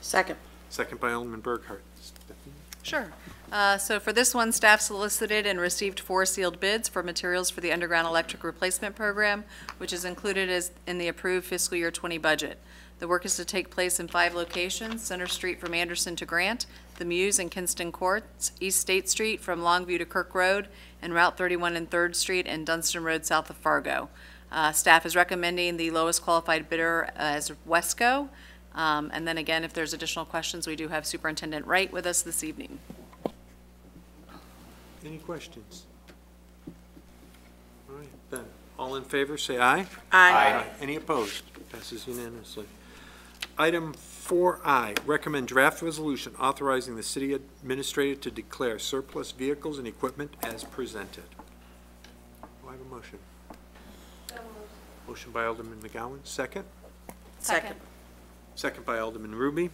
S22: Second.
S1: Second by Alderman Burghart. Stephanie?
S4: Sure. Uh, So for this one, staff solicited and received four sealed bids for materials for the underground electric replacement program, which is included as, in the approved fiscal year 20 budget. The work is to take place in five locations, Center Street from Anderson to Grant, the Muse and Kinston Courts, East State Street from Longview to Kirk Road, and Route 31 and Third Street and Dunstan Road south of Fargo. Uh, Staff is recommending the lowest qualified bidder as Wesco. Um, And then again, if there's additional questions, we do have Superintendent Wright with us this evening.
S1: Any questions? All right, then, all in favor, say aye.
S22: Aye.
S1: Any opposed? Passes unanimously. Item 4I, recommend draft resolution authorizing the city administrator to declare surplus vehicles and equipment as presented. Do I have a motion? Motion by Alderman McGowan, second.
S22: Second.
S1: Second by Alderman Hruby.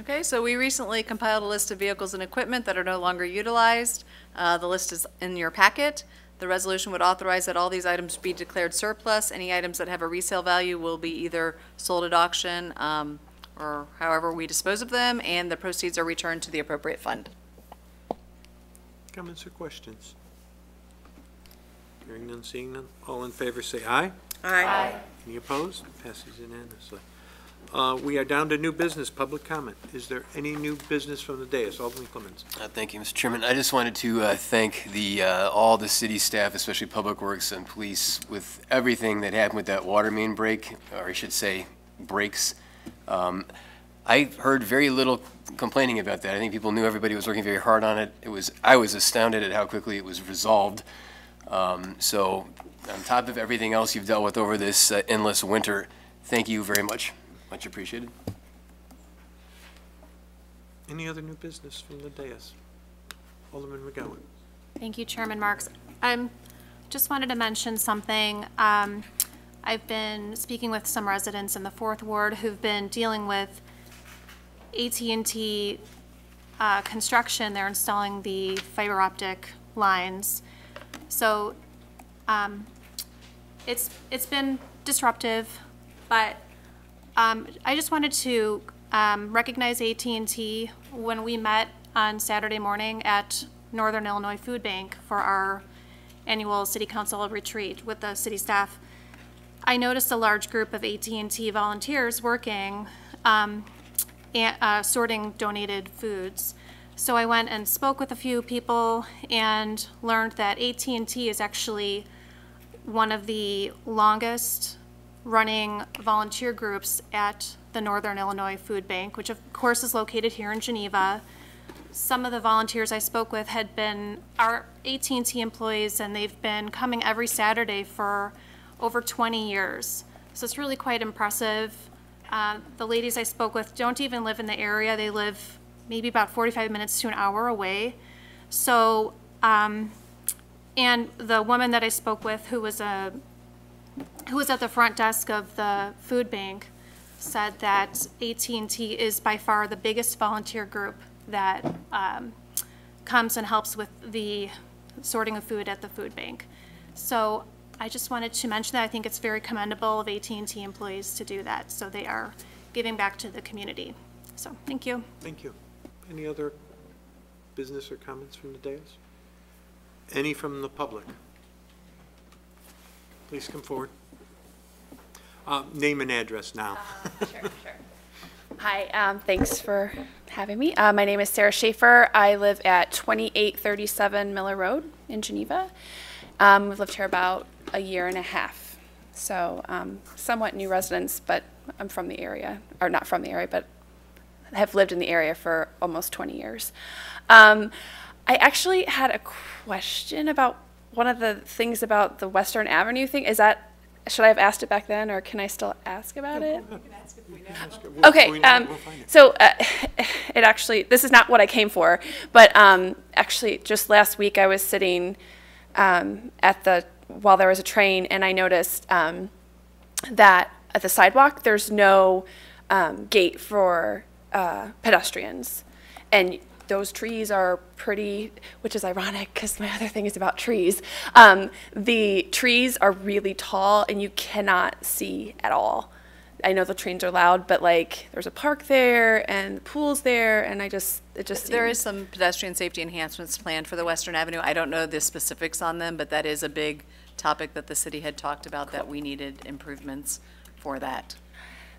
S4: Okay, so we recently compiled a list of vehicles and equipment that are no longer utilized. Uh, The list is in your packet. The resolution would authorize that all these items be declared surplus. Any items that have a resale value will be either sold at auction um, or however we dispose of them, and the proceeds are returned to the appropriate fund.
S1: Comments or questions? Hearing none, seeing none. All in favor, say aye.
S22: Aye.
S1: Any opposed? Passes unanimously. Uh, We are down to new business, public comment. Is there any new business from the dais? Alderman Clemmons.
S20: Uh, Thank you, Mr. Chairman. I just wanted to uh, thank the, uh, all the city staff, especially Public Works and Police, with everything that happened with that water main break, or I should say, breaks. Um, I heard very little complaining about that. I think people knew everybody was working very hard on it. It was, I was astounded at how quickly it was resolved. Um, So on top of everything else you've dealt with over this uh, endless winter, thank you very much. Much appreciated.
S1: Any other new business from the dais? Alderman McGowan.
S18: Thank you, Chairman Marks. I um, just wanted to mention something. Um, I've been speaking with some residents in the Fourth Ward who've been dealing with AT&T uh, construction. They're installing the fiber optic lines. So, um, it's, it's been disruptive, but, um, I just wanted to, um, recognize AT&T when we met on Saturday morning at Northern Illinois Food Bank for our annual city council retreat with the city staff. I noticed a large group of AT&T volunteers working, um, and, uh, sorting donated foods. So I went and spoke with a few people and learned that AT&T is actually one of the longest running volunteer groups at the Northern Illinois Food Bank, which of course is located here in Geneva. Some of the volunteers I spoke with had been our AT&T employees, and they've been coming every Saturday for over 20 years. So it's really quite impressive. Uh, the ladies I spoke with don't even live in the area; they live maybe about 45 minutes to an hour away. So, um, and the woman that I spoke with, who was a who was at the front desk of the food bank, said that AT&T is by far the biggest volunteer group that um, comes and helps with the sorting of food at the food bank. So I just wanted to mention that I think it's very commendable of AT&T employees to do that. So they are giving back to the community. So thank you.
S1: Thank you. Any other business or comments from the dais? Any from the public? Please come forward. Uh, Name and address now. Sure, sure.
S10: Hi, um, thanks for having me. Uh, my name is Sarah Schaefer. I live at 2837 Miller Road in Geneva. Um, we've lived here about a year and a half. So, um, somewhat new residents, but I'm from the area, or not from the area, but have lived in the area for almost 20 years. Um, I actually had a question about one of the things about the Western Avenue thing. Is that, should I have asked it back then, or can I still ask about it? Okay, um, so, uh, (laughs) it actually, this is not what I came for, but, um, actually, just last week I was sitting, um, at the, while there was a train, and I noticed, um, that at the sidewalk, there's no, um, gate for, uh, pedestrians. And those trees are pretty, which is ironic because my other thing is about trees. Um, the trees are really tall and you cannot see at all. I know the trains are loud, but like there's a park there and pools there, and I just it just
S4: There is some pedestrian safety enhancements planned for the Western Avenue. I don't know the specifics on them, but that is a big topic that the city had talked about, that we needed improvements for that.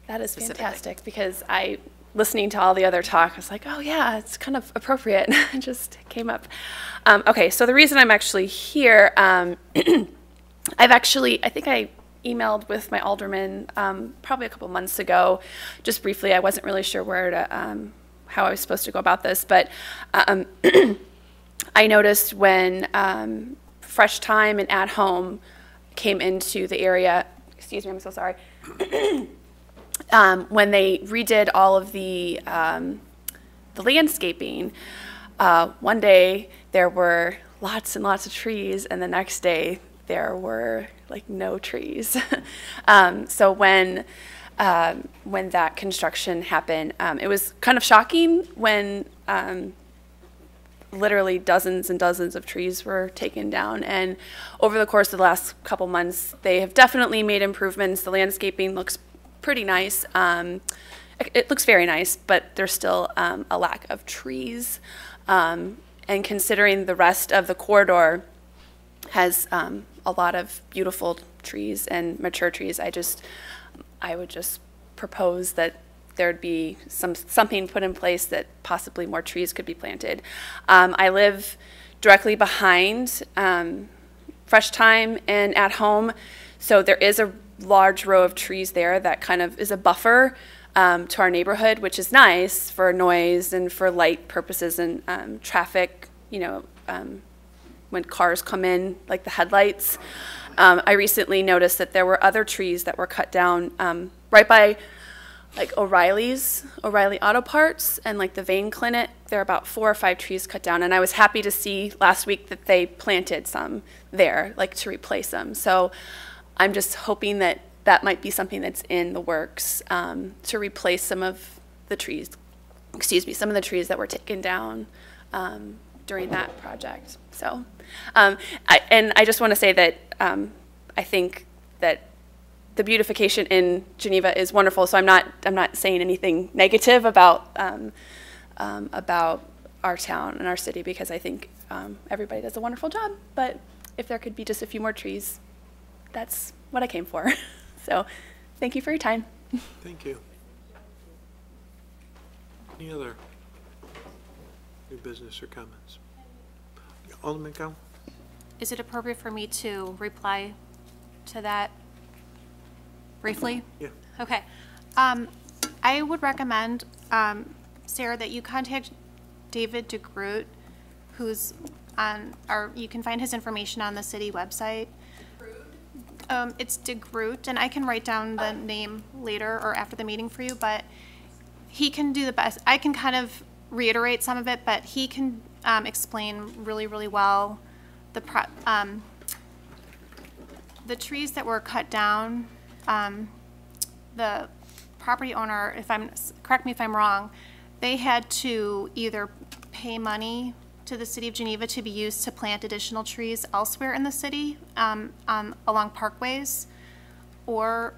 S10: That is fantastic because I, listening to all the other talk, I was like, oh yeah, it's kind of appropriate. (laughs) it just came up. Um, okay, so the reason I'm actually here, um, (clears throat) I've actually, I think I emailed with my alderman um, probably a couple months ago, just briefly. I wasn't really sure where to, um, how I was supposed to go about this, but um, (clears throat) I noticed when um, Fresh Thyme and At Home came into the area, excuse me, I'm so sorry. (clears throat) um, when they redid all of the um, the landscaping, uh, one day there were lots and lots of trees, and the next day there were like no trees. (laughs) um, so when um, when that construction happened, um, it was kind of shocking when um, literally dozens and dozens of trees were taken down. And over the course of the last couple months, they have definitely made improvements. The landscaping looks pretty nice. Um, it, looks very nice, but there's still um, a lack of trees. Um, and considering the rest of the corridor has um, a lot of beautiful trees and mature trees, I just, I would just propose that there'd be some, something put in place that possibly more trees could be planted. Um, I live directly behind um, Fresh Thyme and At Home, so there is a large row of trees there that kind of is a buffer um, to our neighborhood, which is nice for noise and for light purposes and um, traffic, you know, um, when cars come in, like the headlights. Um, I recently noticed that there were other trees that were cut down um, right by like O'Reilly's, O'Reilly Auto Parts, and like the Vein Clinic. There are about four or five trees cut down, and I was happy to see last week that they planted some there, like to replace them. So I'm just hoping that that might be something that's in the works um, to replace some of the trees, excuse me, some of the trees that were taken down um, during that project. So, um, I, and I just want to say that um, I think that the beautification in Geneva is wonderful. So I'm not I'm not saying anything negative about um, um, about our town and our city because I think everybody does a wonderful job. But if there could be just a few more trees, that's what I came for. (laughs) so thank you for your time.
S1: Thank you. Any other new business or comments? Alderman Cow?
S18: Is it appropriate for me to reply to that briefly?
S1: Yeah.
S18: Okay. Um, I would recommend, um, Sarah, that you contact David DeGroot, who's on, or you can find his information on the city website. Um, it's DeGroot, and I can write down the name later or after the meeting for you, but he can do the best. I can kind of reiterate some of it, but he can um, explain really, really well the pro- um, the trees that were cut down. Um, the property owner, if I'm correct me if I'm wrong, they had to either pay money to the city of Geneva to be used to plant additional trees elsewhere in the city um, um, along parkways, or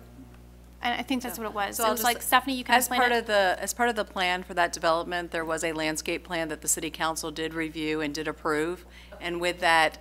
S18: and I think that's what it was.
S4: So
S18: it
S4: I'll
S18: was
S4: just-
S18: like Stephanie, you can
S4: As
S18: explain
S4: part
S18: it.
S4: of the, as part of the plan for that development, there was a landscape plan that the city council did review and did approve. And with that,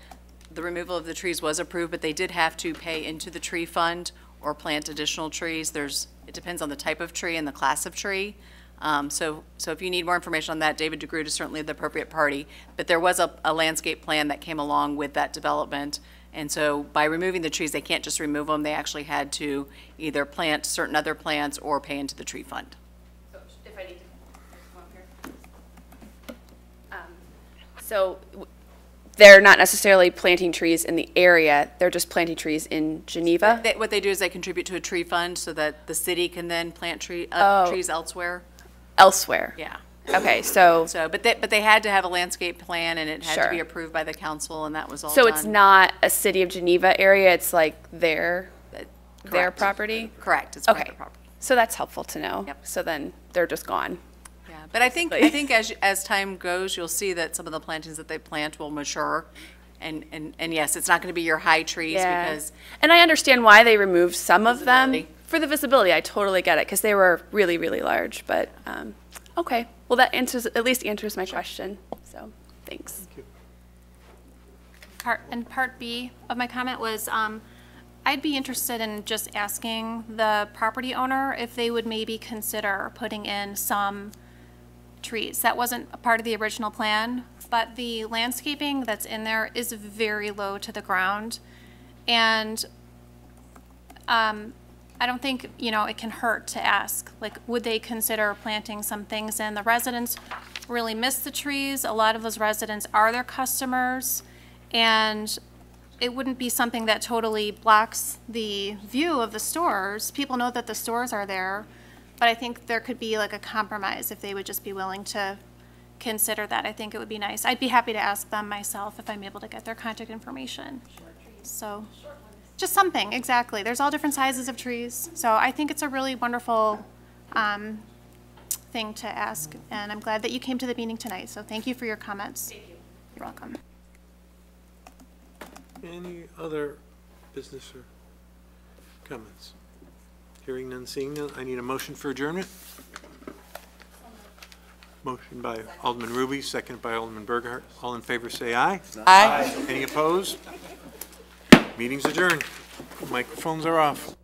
S4: the removal of the trees was approved, but they did have to pay into the tree fund or plant additional trees. There's, it depends on the type of tree and the class of tree. Um, So, so if you need more information on that, David DeGroot is certainly the appropriate party. But there was a, a landscape plan that came along with that development. And so by removing the trees, they can't just remove them, they actually had to either plant certain other plants or pay into the tree fund.
S10: If I need to come up here. Um, So they're not necessarily planting trees in the area, they're just planting trees in Geneva?
S4: They- What they do is they contribute to a tree fund so that the city can then plant tree, uh,
S10: Oh.
S4: trees elsewhere.
S10: Elsewhere?
S4: Yeah.
S10: Okay, so,
S4: So, but they, but they had to have a landscape plan and it had to be approved by the council and that was all
S10: so
S4: done.
S10: it's not a city of Geneva area, it's like their, uh,
S4: their
S10: property?
S4: Correct, it's
S10: Okay,
S4: property.
S10: so that's helpful to know. Yep. So then they're just gone.
S4: Yeah, but I think, I think as, as time goes, you'll see that some of the plantings that they plant will mature. And, and, and yes, it's not going to be your high trees
S10: Yeah.
S4: because
S10: And I understand why they removed some of them.
S4: Visibility.
S10: For the visibility, I totally get it, because they were really, really large, but, um, okay. Well, that answers, at least answers my question, so, thanks.
S18: Thank Part, and part B of my comment was, um, I'd be interested in just asking the property owner if they would maybe consider putting in some trees. That wasn't a part of the original plan, but the landscaping that's in there is very low to the ground. And, um, I don't think, you know, it can hurt to ask, like, would they consider planting some things in? The residents really miss the trees. A lot of those residents are their customers. And it wouldn't be something that totally blocks the view of the stores. People know that the stores are there. But I think there could be like a compromise if they would just be willing to consider that. I think it would be nice. I'd be happy to ask them myself if I'm able to get their contact information. So, just something, exactly. There's all different sizes of trees. So I think it's a really wonderful um, thing to ask. And I'm glad that you came to the meeting tonight. So thank you for your comments. Thank you. You're welcome.
S1: Any other business or comments? Hearing none, seeing none, I need a motion for adjournment. Motion by Alderman Hruby, second by Alderman Burghart. All in favor, say aye.
S22: Aye.
S1: Any opposed? Meeting's adjourned. Microphones are off.